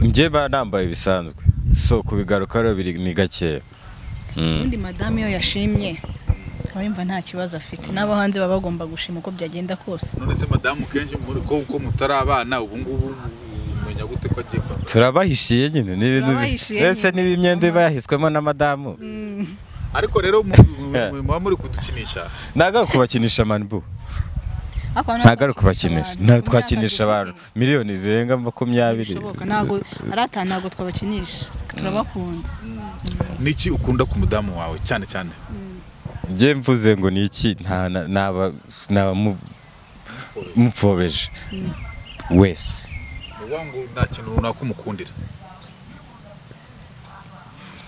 njye mba nambaye ibisanzwe so kubigaruka rero biri ni gakeya Mm. ubundi madamu iyo yashimye yumva nta kibazo afite. N'abo hanze baba bagomba gushima uko byagenda kose. None se madamu kenshi muri ko uko mutari abana ubu ngubu umenya gute ko agiye kwambara turabahishiye nyine ni ibintu bi- Turabahishiye ese nyine. niba imyenda iba yahiswemo na madamu ariko rero mu- mu- muba muri kudukinisha. Ntabwo ari ukubakinisha manibu ntabwo ari ukubakinisha abantu. ntabwo twakinisha abantu. miliyoni zirenga makumyabiri. Ntabwo ari atanu ntabwo twabakinisha. Turabakunda. Niki ukunda ku mudamu wawe cyane cyane? Njye mvuze ngo ni iki nta na- naba naba mu- mupfobeje wese nta kintu runaka umukundira?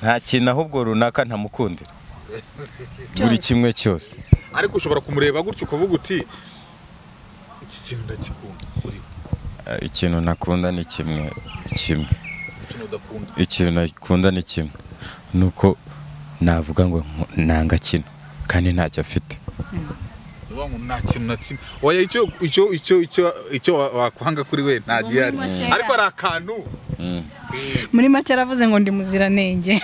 Nta kintu ahubwo runaka ntamukundira. Buri kimwe cyose. Ariko ushobora kumureba gutyo ukavuga uti iki kintu Eh, ikintu nakunda ni kimwe kimwe. Ikintu nakunda ni kimwe ni uko navuga ngo nanga kino kandi ntacyo afite. Ngo nta kintu na kimwe. Oya icyo icyo icyo icyo icyo wa- wakwanga kuri we? Nta gihari. makeya. ariko hari akantu. Muri make aravuze ngo ndi muziranenge.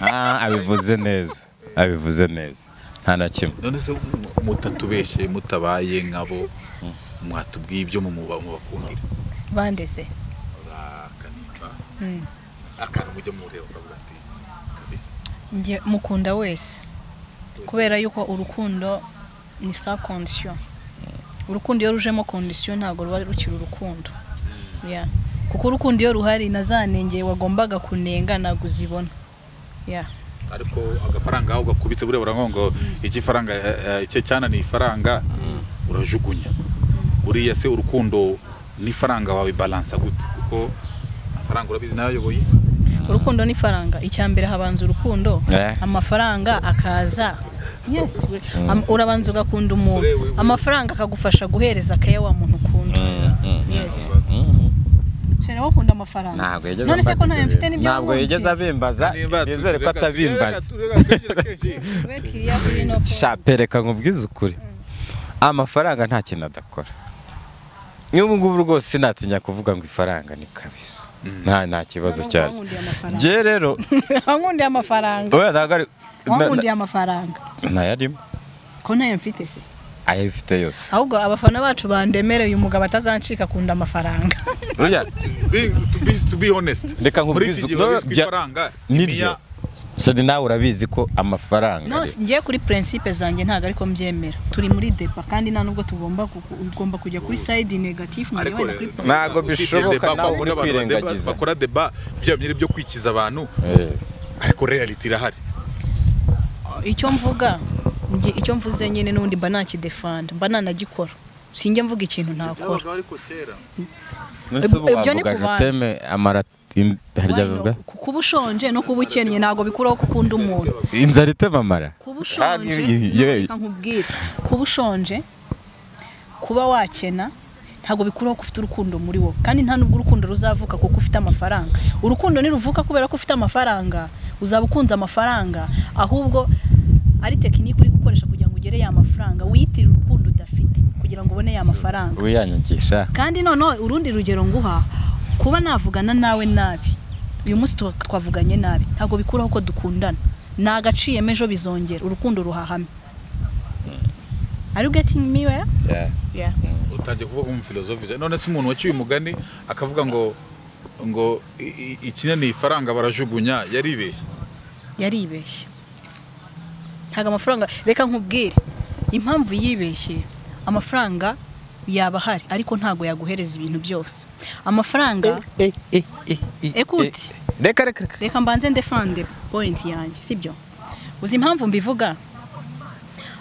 Ah, abivuze neza. Abivuze neza. Nta na kimwe. None se mu- mutatubeshye mutabaye nkabo mwatubwiye ibyo mubakundira bandese Mm. Akantu mujya mureba ukavuga ati kabisa. Njye mukunda wese. Kubera yuko urukundo ni sa kondisiyo urukundo iyo rujemo kondisiyo ntabwo ruba rukiri urukundo. Yeah. kuko urukundo iyo ruhari na za nenge wagombaga kunenga ntabwo uzibona. Ariko agafaranga aho gakubitse buriya baravuga ngo iki faranga eh, icyo cyana ni ifaranga. Urajugunya. Buriya se urukundo n'ifaranga wawe balansa gute? Kuko amafaranga urabizi na yo ayoboye isi urukundo n'ifaranga icya mbere habanza urukundo. Eh. amafaranga akaza. Yes we- am- urabanza ugakunda umuntu. Amafaranga akagufasha guhereza akaya wa muntu ukunda. Yes. Shera wowe ukunda amafaranga? Ntabwo yigeze none se ko ntayo mfite n'ibyo ntabwo yigeze abimbaza. Nizere ko atabimbaza. reka tu- reka tu- kenshi. We kiriya kuri no po- shape reka nkubwize ukuri amafaranga nta kintu adakora. N'ubu ngubu rwose sinatinya kuvuga ngo ifaranga ni kabisa. Nta nta kibazo amafaranga. Njye rero. Wankundiye amafaranga. Oya ntabwo ari na- wankundiye amafaranga. Na- ntayarimo ko ntayo mfite se? Ayo mfite yose. Ahubwo abafana bacu bandemereye uyu mugabo atazancika akunda amafaranga. Oya. Being- to be to be honest. Reka nkubwize bya- ifaranga ni byo imiya- sodi nawe urabizi ko amafaranga no ngiye kuri principe zanjye ntabwo ariko mbyemera. Turi muri deba kandi nta nubwo tugomba ugomba kujya kuri rero kuri Ntabwo bishoboka, nawe uri kwirengagiza. bakora deba bya byari byo kwikiza abantu. Eh, ariko reality irahari. Icyo mvuga icyo mvuze nyine n'ubundi mba nakidefanda mba nanagikora. Sinjya mvuga ikintu ntakora Ibyo ni ku bandi. Kuba ushonje no? Kuba ukennye ntabwo bikuraho ko ukunda umuntu. Inzara itema amara kuba Ah, ushonje reka nkubwire. Kuba ushonje kuba wakena ntabwo bikuraho ko ufite urukundo muri wowe kandi nta nubwo urukundo ruzavuka kuko ufite amafaranga. Urukundo niruvuka kubera ko ufite amafaranga uzaba ukunze amafaranga ahubwo ari tekinike uri gukoresha kugira ngo ugere ya mafaranga wiyitirire urukundo udafite kugira ngo ubone ya mafaranga. Wiyanyagisha kandi noneho urundi rugero nguha kuba navugana nawe nabi. Uyu munsi twavuganye nabi. Ntabwo bikuraho ko dukundana. Ni agaciyemo ejo bizongera. Urukundo ruhahame. Are you getting me where yeah. Utangiye kuvuga umufilozofi none se umuntu waciye umugani akavuga ngo ngo ikinini ifaranga barajugunya. Yaribeshye yaribeshye ntabwo amafaranga reka nkubwire. Impamvu yibeshye amafaranga yaba ahari ariko ntabwo yaguhereza ibintu byose. Amafaranga? Écoute. reka reka reka. Reka mbanze ndefande pointi yanjye sibyo? Uzi impamvu mbivuga?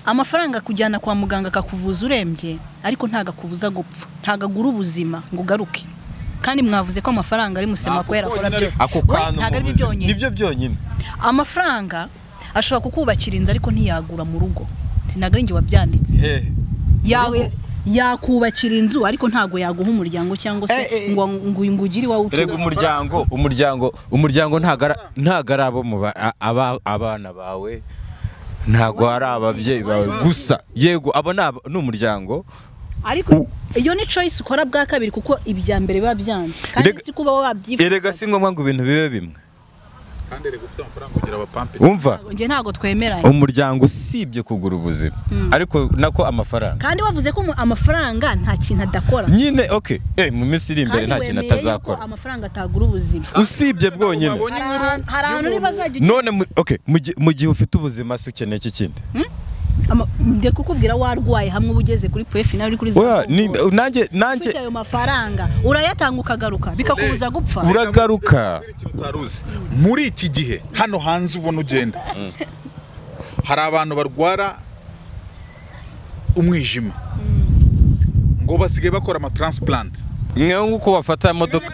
Amafaranga kujyana kwa muganga akakuvuza urembye ariko ntabwo akubuza gupfa. Ntabwo agura ubuzima ngo ugaruke. Kandi mwavuze ko amafaranga ari musema kubera akora byose. ako We, kantu ntabwo ari mu byo buzima. byonyine. Nibyo byonyine. Amafaranga ashobora kukubakira inzu ariko ntiyagura mu rugo. Ntabwo ari njye wabyanditse. Yawe yakubakira inzu ariko ntabwo yaguha umuryango cyangwa se Eh, eh, eh. ngo ngo ugire iwawe utuye umuryango umuryango umuryango ntago ari- ntago abana bawe. Ntago ari ababyeyi bawe. Gusa yego abo ni umuryango. Ariko iyo ni choice ukora bwa kabiri kuko ibya mbere biba byanze. Kandi si kuba wabyifuza erega si ngombwa ngo ibintu bibe bimwe. Kandi reka ufite amafaranga ugira abapampe. Umva? Njye ntabwo twemeranye umuryango usibye kugura ubuzima. Ariko nako amafaranga. Kandi wavuze ko amafaranga nta kintu adakora. Nyine okay eh mu minsi iri imbere nta kintu atazakora. amafaranga atagura ubuzima. Usibye bwonyine. none mu- gihe- ufite ubuzima si ukeneye iki kindi? Ama- ndeka kukubwira warwaye hamwe uba ugeze kuri puefe nawe uri kuri Oya, za nanjye nanjye ufite ayo mafaranga. Urayatanga ukagaruka. Bikakubuza gupfa. Uragaruka. Muri iki gihe hano hanze ubona ugenda. Hari abantu barwara umwijima. Ngo basigaye bakora amatransplant mwe nk'uko wafata imodoka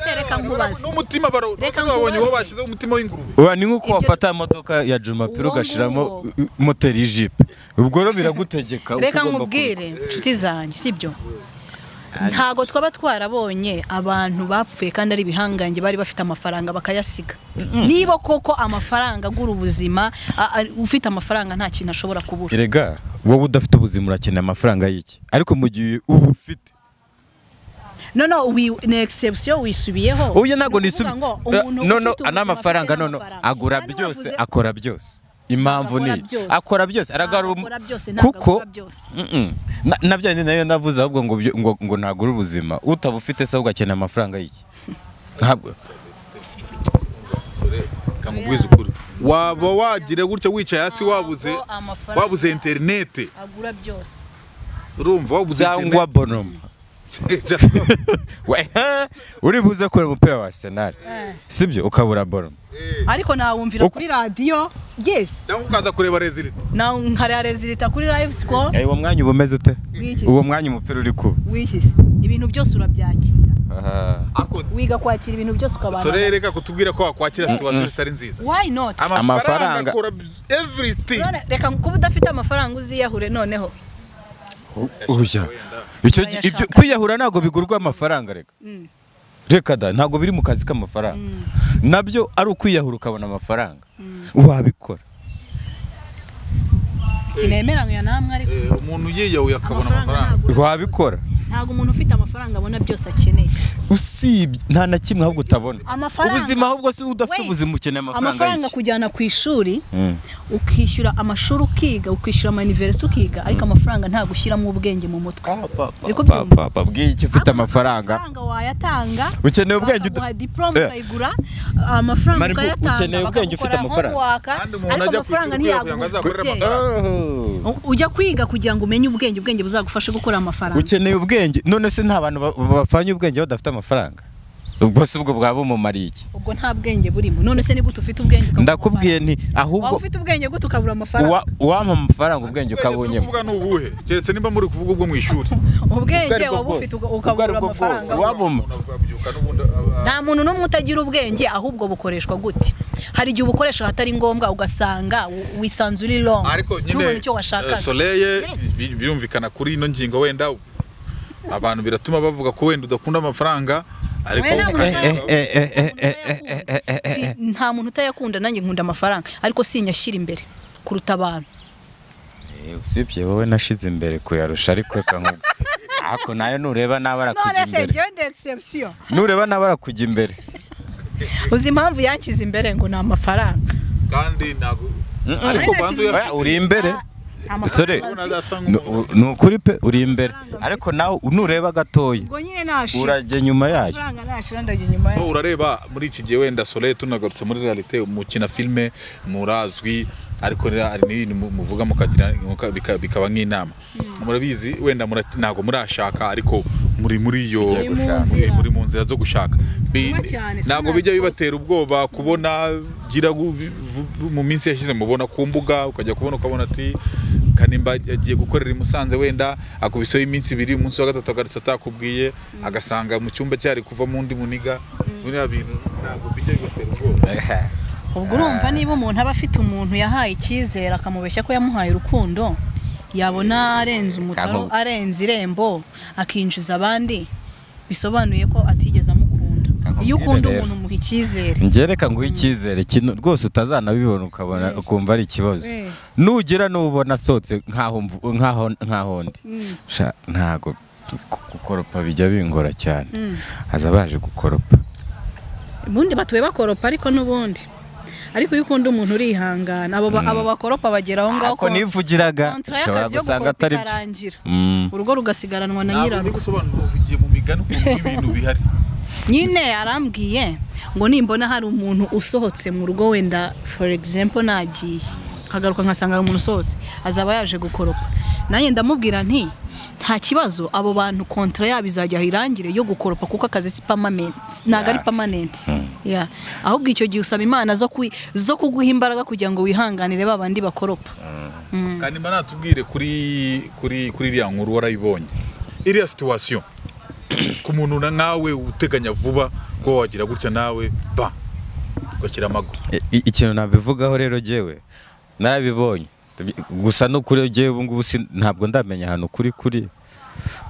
n'umutima babonye uwo bashyizeho umutima w'ingurube. Ni nk'uko wafata imodoka ya jumapiro ugashyiramo moteri y'ijipe ubwo rero biragutegeka reka nkubwire inshuti zanjye sibyo ntago twaba twarabonye abantu bapfuye kandi ari ibihangange bari bafite amafaranga bakayasiga. Niba koko amafaranga agura ubuzima ufite amafaranga nta kintu ashobora kubura. Erega wowe udafite ubuzima urakenera amafaranga y'iki? Ariko mu gihe uba ufite no no ni exception wisubiyeho oya ntabwo Ni nisubi ukuvuga ngo umuntu nono ufite ubuzima n'amafaranga n'amafaranga. agura byose akora byose. Impamvu ni akora byose. Aragarura kuko akora byose. Mm-mm. Na- na bya na yo navuze ahubwo ngo ngo ngo ntagura ubuzima. Utaba ufite se ugakenera amafaranga y'iki? Ntabwo. Kamubwiza ukuri waba wagira gutya wicaye hasi wabuze wabuze interinete? agura byose. Urumva wabuze cyangwa bonomo We, ha, uri buze kureba umupira wa Arsenal. Eh. sibyo? Ukabura bonomo ariko nawumvira kuri radiyo yes. Cyangwa ukaza kureba rezilita na nkareba rezilita kuri live score. Eh, uwo mwanya uba umeze ute? Uwo mwanya umupira uri kuba wishyize ibintu byose urabyakira. Wiga kwakira ibintu byose ukabana. Sore reka kutubwira ko wakwakira situwasiyo zitari nziza. Why not? Amafaranga everything. Reka kuba udafite amafaranga uziyahure noneho. Uya. Icyo gi- Urayashaka. ibyo kwiyahura ntabwo bigurwa amafaranga reka. Reka da ntabwo biri mu kazi k'amafaranga. Nabyo ari ukwiyahura ukabona amafaranga. Wabikora. Sinemeranywa namwe ariko. Eh, umuntu yiyahuye akabona amafaranga wabikora. Ntabwo umuntu ufite amafaranga abona byose akeneye. Usibye nta na kimwe ahubwo utabona. Ubuzima ahubwo si udafite ubuzima ukeneye amafaranga amafaranga kujyana ku ishuri Mm. ukishyura amashuri ukiga ukishyura amayuniverisite ukiga ariko amafaranga ntabwo ushyiramo ubwenge mu mutwe. Papa bwiye iki ufite amafaranga? amafaranga wayatanga ukeneye ubwenge bakaguha diporome Eh. ukayigura amafaranga ukayatanga ukeneye ubwenge ufite bakagukorera amafaranga. homework, kandi umuntu ariko amafaranga ntiyaguha Oh. ujya kwiga kugira ngo umenye ubwenge ubwenge buzagufashe gukora amafaranga. Ukeneye ubwenge none se nta bantu ba- bapfanye ubwenge badafite amafaranga? Ubwo si ubwo bwaba bumumariye iki? Ubwo nta bwenge burimo. None se ni gute ufite ubwenge ukabura ndakubwiye nti waba ahubwo ufite ubwenge gute ukabura amafaranga? Uwampa amafaranga ubwenge ubwenge turi ukabunyemo kuvuga ni ubuhe? Keretse nimba muri kuvuga ubwo mu ishuri. Ubwenge waba ufite ukabura amafaranga Waba ah, nta muntu n'umwe utagira ubwenge ahubwo bukoreshwa gute? Hari igihe ubukoresha ahatari ngombwa ugasanga wi- wisanzura uri wrong. Ariko nyine ntubone icyo eh, washakaga Soleil birumvikana kuri ino ngingo wenda abantu biratuma bavuga ko wenda udakunda amafaranga ariko Eh, eh, eh, eh, eh, eh, Nta. Si- muntu utayakunda nanjye nkunda amafaranga. Ariko sinyashyira imbere kuruta abantu. Eh, usibye wowe nashize imbere kuyarusha ariko reka nkubwo ako na yo nureba nawe arakujya imbere. nureba nawe arakujya imbere. Uzi impamvu yanshyize imbere ngo ni amafaranga? Kandi ntabwo ariko banza uri imbere. Amafaranga Sore, ni ukuri pe uri imbere. Ariko nawe nureba gatoya ubwo nyine nashira. Urajya nyuma yayo. Urareba muri iki gihe wenda Soleil tunagarutse muri realite mukina filime murazwi ariko rero hari n'ibintu mu- muvuga mukagira muka- bika- bikaba nk'inama. Murabizi wenda ntabwo murashaka ariko muri muri iyo Tugiye Muri mu gushaka. nzira. muri mu nzira zo gushaka ntabwo bijya bibatera ubwoba kubona gira mu minsi yashize mubona ku mbuga ukajya kubona ukabona ati kanimba yagiye gukorera i Musanze wenda akubiseho iminsi ibiri umunsi wa gatatu agarutse atakubwiye agasanga mu cyumba cyari kuvamo undi muniga. Biriya bintu ntabwo bijya bibatera ubwoba. Ubwo urumva niba umuntu aba afite umuntu yahaye icyizere akamubeshya ko yamuhaye urukundo? Yabona arenze umutaro arenze irembo akinjiza abandi bisobanuye ko atigeze amukunda. Iyo ukunda umuntu umuha icyizere. Ngereka nguhe icyizere kino rwose utazanabibona ukabona ukumva ari ikibazo. Eh. nugira n'ubona asohotse nkaho mvu- nkaho nkaho ndi. Mm. Gu- gukoropa bijya bingora cyane. Mm. haza baje gukoropa. Ubundi batuye bakoropa ariko n'ubundi. Ariko iyo ukunda umuntu urihangana abo ba- abo bakoropa bagera aho ngaho ako nivugiraga ushobora gusanga atari byo. Mm. urugo rugasigaranwa na ntabwo ndi gusobanura uvugiye mu migani ukuntu ibintu bihari. Nyine arambwiye ngo nimbona hari umuntu usohotse mu rugo wenda for example nagiye. Nkagaruka nkasanga hari umuntu usohotse azaba yaje gukoropa. Nanjye ndamubwira nti nta kibazo. Abo bantu kontra yabo izajya irangire yo gukoropa kuko akazi si permanent. Ntabwo ari permanent. Yeah. ahubwo icyo gihe usaba imana zo kuguha imbaraga kugira ngo wihanganire ba bandi bakoropa. Mm. kandi mba natubwire kuri kuri kuri iriya nkuru warayibonye. Iriya situwasiyo ku muntu na nkawe uteganya vuba ko wagira gutya nawe ba ugashyira amago ikintu nabivugaho rero jyewe narabibonye. Gusa n'ukuri jyewe ubu ngubu si- ntabwo ndamenya ahantu kuri kuri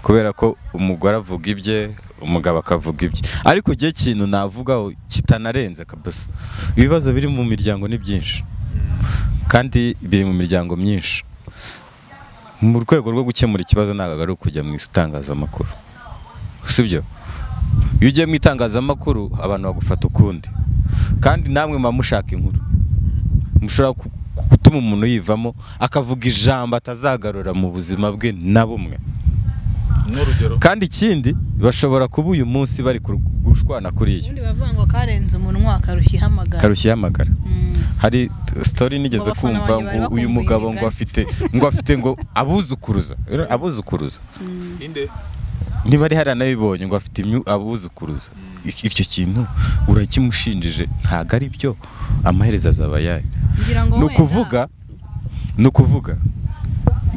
kubera ko umugore avuga ibye umugabo akavuga ibye. Ariko igihe kintu navugaho kitanarenze kabisa. Ibibazo biri mu miryango ni byinshi. Kandi biri mu miryango myinshi. Mu rwego rwo gukemura ikibazo ntabwo ari ukujya mu itangazamakuru. Sibyo iyo ugiye mu itangazamakuru abantu bagufata ukundi. Kandi namwe muba mushaka inkuru. Mushobora gutuma umuntu yivamo akavuga ijambo atazagarura mu buzima bwe na bumwe. Kandi ikindi bashobora kuba uyu munsi bari gushwana kuriya bavuga ngo karenze umunwa karushya ihamagara. Mm. hari story nigeze kumva ngo uyu mugabo ngo afite ngo afite ngo abuzukuruza. Abuzukuruza. Inde? Niba ari hari anabibonye ngo afite abuzukuruza. Icyo kintu urakimushinjije ntabwo ari byo amaherezo azaba yayo. Ni ukuvuga ni ukuvuga.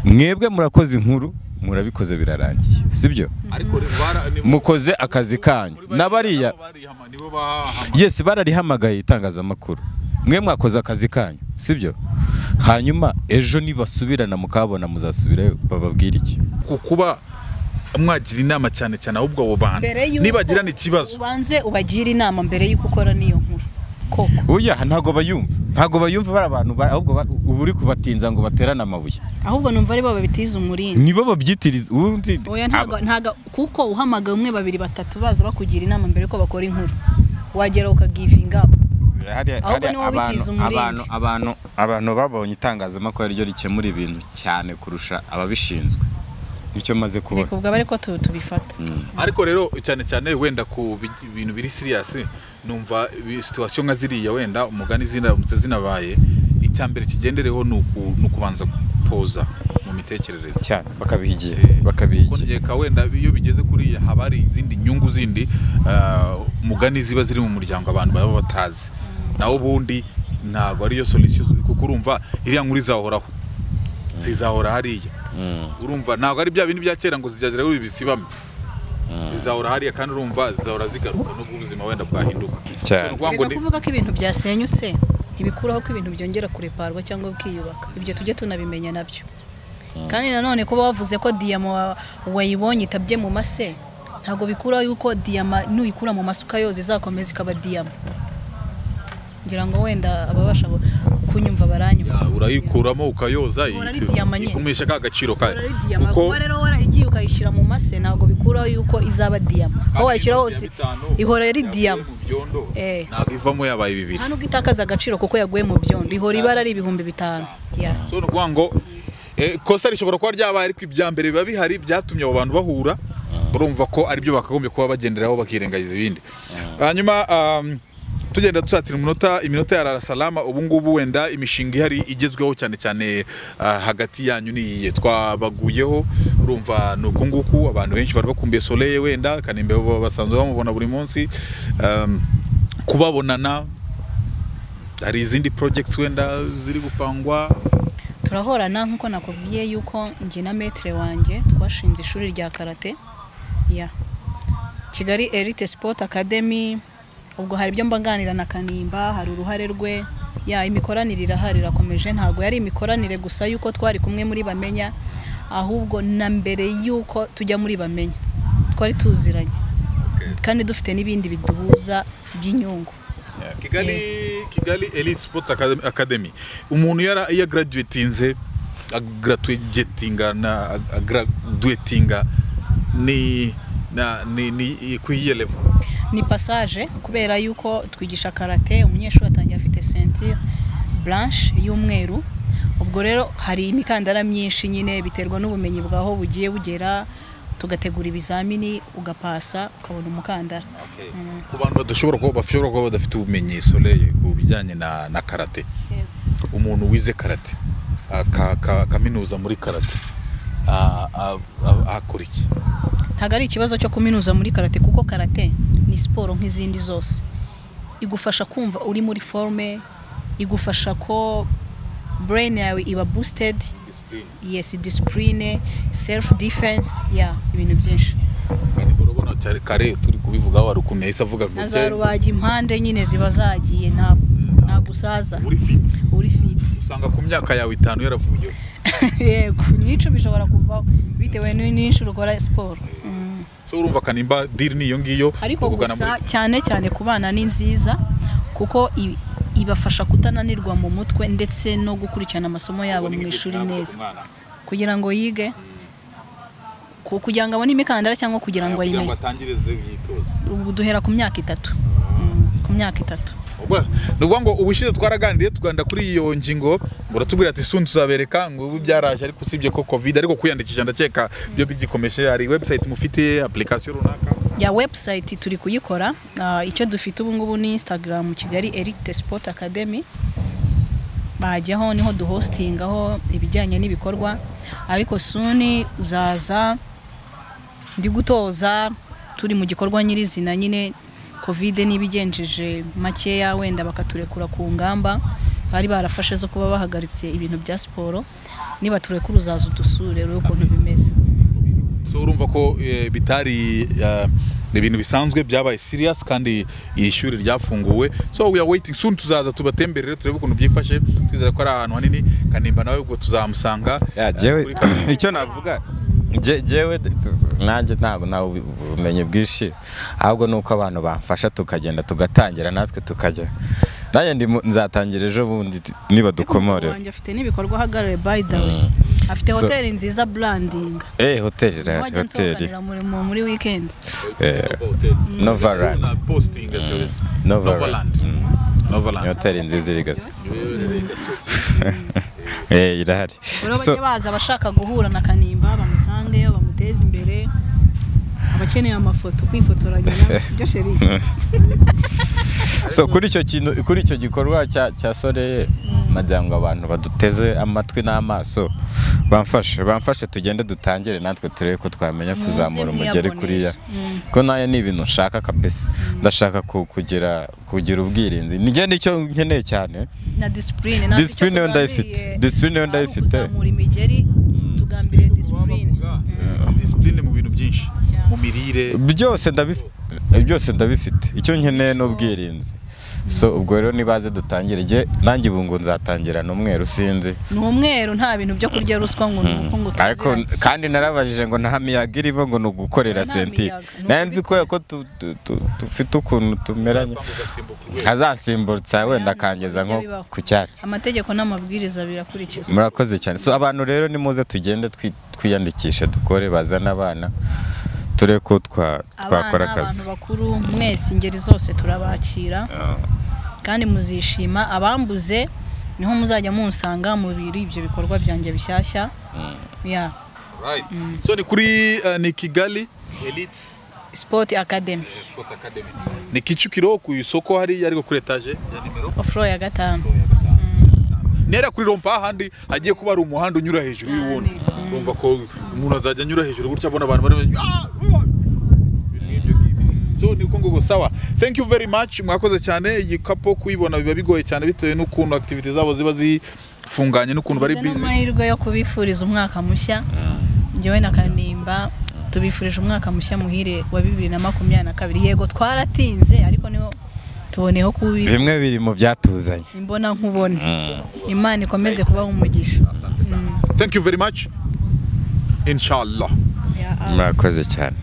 Mwebwe murakoze inkuru murabikoze birarangiye sibyo? Ariko re- bara- ni bo- mukoze akazi kanyu. N'abariya yesi bararihamagaye itangazamakuru. Mwe mwakoze akazi kanyu sibyo? Hanyuma ejo nibasubirana mukabona muzasubirayo bababwira iki? Ku kuba mwagira inama cyane cyane ahubwo abo bantu. Nibagirana ikibazo. ubanze ubagire inama mbere y'uko ukora n'iyo nkuru. Koko. Oya ntabwo bayumva. Ntabwo bayumva bari abantu ba- ahubwo ba- uba uri kubatinza ngo baterane amabuye. Ahubwo numva ari bo babitiza umurindi. Nibo babyitiriza ubundi oya ntago ntago. kuko uhamagaye umwe babiri batatu baza bakugira inama mbere yuko bakora inkuru. Wagera ukagivinga Ahubwo niwo abantu- bitiza umurindi. abantu babonye itangazamakuru ari ryo rikemura ibintu cyane kurusha ababishinzwe. Nicyo maze kubona. reka ubwo aba ariko tu- tubifata. Ariko rero cyane cyane wenda ku bi- bintu biri siriyasi numva situwasiyo nka ziriya wenda umugani ziramutse zinabaye icya mbere kigendereho ni uku- ni ukubanza gupoza mu mitima imitekerereze cyane. Bakabiha igihe. Eh, bakabiha igihe. wenda iyo bigeze kuriya haba hari izindi nyungu zindi ah, mugani ziba ziri mu muryango abantu baba batazi. Naho ubundi ntabwo ariyo solution. Kuko urumva iriya nkuru izahoraho. Zizahora hariya. Mm. urumva ntabwo ari bya bindi bya kera ngo zijya uri bisibame zizahora hariya kandi urumva zizahora zigaruka nubwo ubuzima wenda bwahinduka Cyane. Ni ukuvuga ko ibintu byasenyutse ntibikuraho ko ibintu byongera kureparwa cyangwa bikiyubaka ibyo tujye tunabimenya na byo. Kandi nanone kuba wavuze ko diyama wa- wayibonye itabye mu mase ntabwo bikuraho yuko diyama nuyikura mu masuka yose izakomeza ikaba diyama ngira ngo wenda ababasha kunyumva baranyumva. Ya, urayikuramo ukayoza ikumisha ka gaciro kayo kuko rero ukayishyira mu mase ntabwo bikuraho yuko izaba diyama. Aho wayishyira hose ihora ari diyama. Eh. ntabwo ivamo yabaye bibiri. Nta nubwo itakaza agaciro kuko yaguye mu byondo ihora ibara ari ibihumbi bitanu. So ni ukuvuga ngo eh, kosa rishobora kuba ryabaye ariko ibya mbere biba bihari byatumye abo bantu bahura urumva ko ari byo bakagombye kuba bagenderaho bakirengagiza ibindi. Hanyuma um, tugenda dusatira iminota iminota ya rara salama ubu ngubu wenda imishinga ihari igezweho cyane cyane ah, hagati yanyu niyihe. Twabaguyeho urumva ni uku nguku abantu benshi bari bakumbiye soleil wenda kanimbe basanzwe bamubona buri munsi. Um, kubabonana hari izindi projects wenda ziri gupangwa? Turahorana nk'uko nakubwiye yuko njye na metere wanjye twashinze ishuri rya karate. Ya kigali elite sport academy ubwo hari ibyo mbaganira na kanimba hari uruhare rwe. Ya imikoranire irahari irakomeje ntabwo yari imikoranire gusa yuko twari kumwe muri bamenya ahubwo na mbere yuko tujya muri bamenya. Twari tuziranye. Kandi dufite n'ibindi biduhuza by'inyungu. Kigali kigali elite sport Academy- umuntu yara iyo graduatinze agraduatinga na agraduatinga ni ni ni ku iyihe level. Ni passage kubera yuko twigisha karate umunyeshuri atangiye afite ceinture blanche y'umweru. Ubwo rero hari imikandara myinshi nyine biterwa n'ubumenyi bwaho bugiye bugera tugategura ibizamini ugapasa ukabona umukandara. Ku bantu badashobora kuba bashobora kuba badafite ubumenyi soleil ku bijyanye na na karate. Umuntu wize karate aka- aka- kaminuza muri karate akora iki? Ntabwo ari ikibazo cyo kuminuza muri karate kuko karate ni siporo nk'izindi zose. Igufasha kumva uri muri forume igufasha ko brain yawe iba boosted. Yes discipline self defense ya ibintu byinshi. Urabona cyane kare turi kubivugaho hari ukuntu yahise avuga ngo na za impande nyine ziba zagiye ntabwo ntabwo usaza uri fit. Uri fit. Usanga ku myaka yawe itanu yaravuyeho. Yego n'icumi bishobora kuvaho bitewe n'inshuro ukora siporo. So urumva kanimba diri niyo ngiyo ariko gusa cyane cyane ku bana ni nziza kuko ibafasha kutananirwa mu mutwe ndetse no gukurikirana amasomo yabo ni mu ishuri neza. kugira ngo yige ku- kugira ngo abone imikandara cyangwa kugira ngo ayimenye ubu duhera ku myaka itatu. Mm, ku myaka itatu. Ni ukuvuga ngo ubushize twaraganiriye tuganira kuri iyo ngingo ngo uratubwira ati sun tuzabereka ngo ubu byaraje ariko usibye ko covid ariko kwiyandikisha ndakeka byo bigikomeje hari website mufite application runaka? Ya website turi kuyikora Ah, icyo dufite ubu ngubu ni instagram kigali elite sport academy. Bajyaho ni ho duhostingaho ibijyanye n'ibikorwa. Ariko suni zaza ndi gutoza turi mu gikorwa nyirizina nyine. Kovide n'ibigenjeje makeya wenda bakaturekura ku ngamba bari barafashe zo kuba bahagaritse ibintu bya siporo niba turekura uzaza udusure urebe ukuntu bimeze. So urumva ko eh, bitari eh, ibintu bisanzwe byabaye serious kandi iri shuri ryafunguwe. So we are waiting. Soon tuzaza tubatemberere turebe ukuntu byifashe. Twizera ko ari ahantu hanini kanimba nawe ubwo tuzamusanga eh, icyo navuga d- nanjye ntabwo nta bumenyi bwinshi ahubwo ni uko abantu bamfasha tukagenda tugatangira natwe tukajya. Nanjye nzatangira ejo bundi niba dukomorera afite n'ibikorwa ahagarariye by the way. Afite hoteli nziza branding. Eh hoteli wajya hoteli. muri mu- muri weekend. Eh, posting service. Novaland. Novaland. ni hoteli nziza iri gato. Irahari. Rero So- bajye baza abashaka guhura na kanimba bamusangeyo bamuteze imbere. Abakeneye amafoto kwifotoranya nawe sibyo sheri so kuri icyo kintu kuri icyo gikorwa cya cya soreye nagira ngo abantu baduteze amatwi n'amaso bamfashe bamfashe tugende dutangire natwe turebe ko twamenya Muze kuzamura umugeri kuriya. Mwiyaboneshe. Mm. ko na yo ni ibintu nshaka kabisa. Ndashaka ku- kugira kugira ubwirinzi. Nijye ni cyo nkeneye cyane. Na disipurine icyo yo ndayifite. Discipline yo ndayifite. tugambiriye disipurine disipurine mu bintu byinshi. Mu mirire. Ndabifite byose ndabifite. Icyo nkeneye ni ubwirinzi. So ubwo rero nibaze dutangire jye nanjye ubu ngo nzatangira n'umweru sinzi. Ni umweru nta bintu byo kurya ruswa ngo ni uko ngo ariko tuziranye. kandi narabajije ngo nta miyaga irimo ngo ni ugukorera sentire ni nzi ko ukubikora. ko dufite ukuntu tumeranye. Azansimbutsa wenda akangeza nko ku cyatsi. Amategeko n'amabwiriza birakurikizwa murakoze cyane. So abantu rero nimuze tugende twi- twiyandikishe dukore bazane abana. Turebe ko twa- twakora akazi. abantu bakuru mwese ingeri zose turabakira. Kandi muzishima abambuze ni ho muzajya munsanga mu biri ibyo bikorwa byanjye bishyashya. Ya Right. so ni kuri uh, ni kigali? Elite. Sport academy. Sport academy. Ni kicukiro ku isoko hariya ariko kuri etaje ya nimero ofuro ya gatanu. Nera kuri rompa ahandi hagiye kuba hari umuhanda unyura hejuru y'uwundi urumva ko umuntu azajya anyura hejuru gutya abona abantu bari Ah! Ah! So ni uko nguko sawa. Thank you very much mwakoze cyane. Iyi kapo kuyibona biba bigoye cyane bitewe n'ukuntu activity zabo ziba zifunganye n'ukuntu bari busy. n'amahirwe yo kubifuriza umwaka mushya. Njyewe na kanimba tubifurije umwaka mushya muhire wa bibiri na makumyabiri na kabiri. Yego twaratinze ariko ni ho tuboneyeho kubi bimwe biri mu byatuzanye. Imbona nkubone imana ikomeze kuba umugisha. Thank you very much. Inshallah. Ya murakoze cyane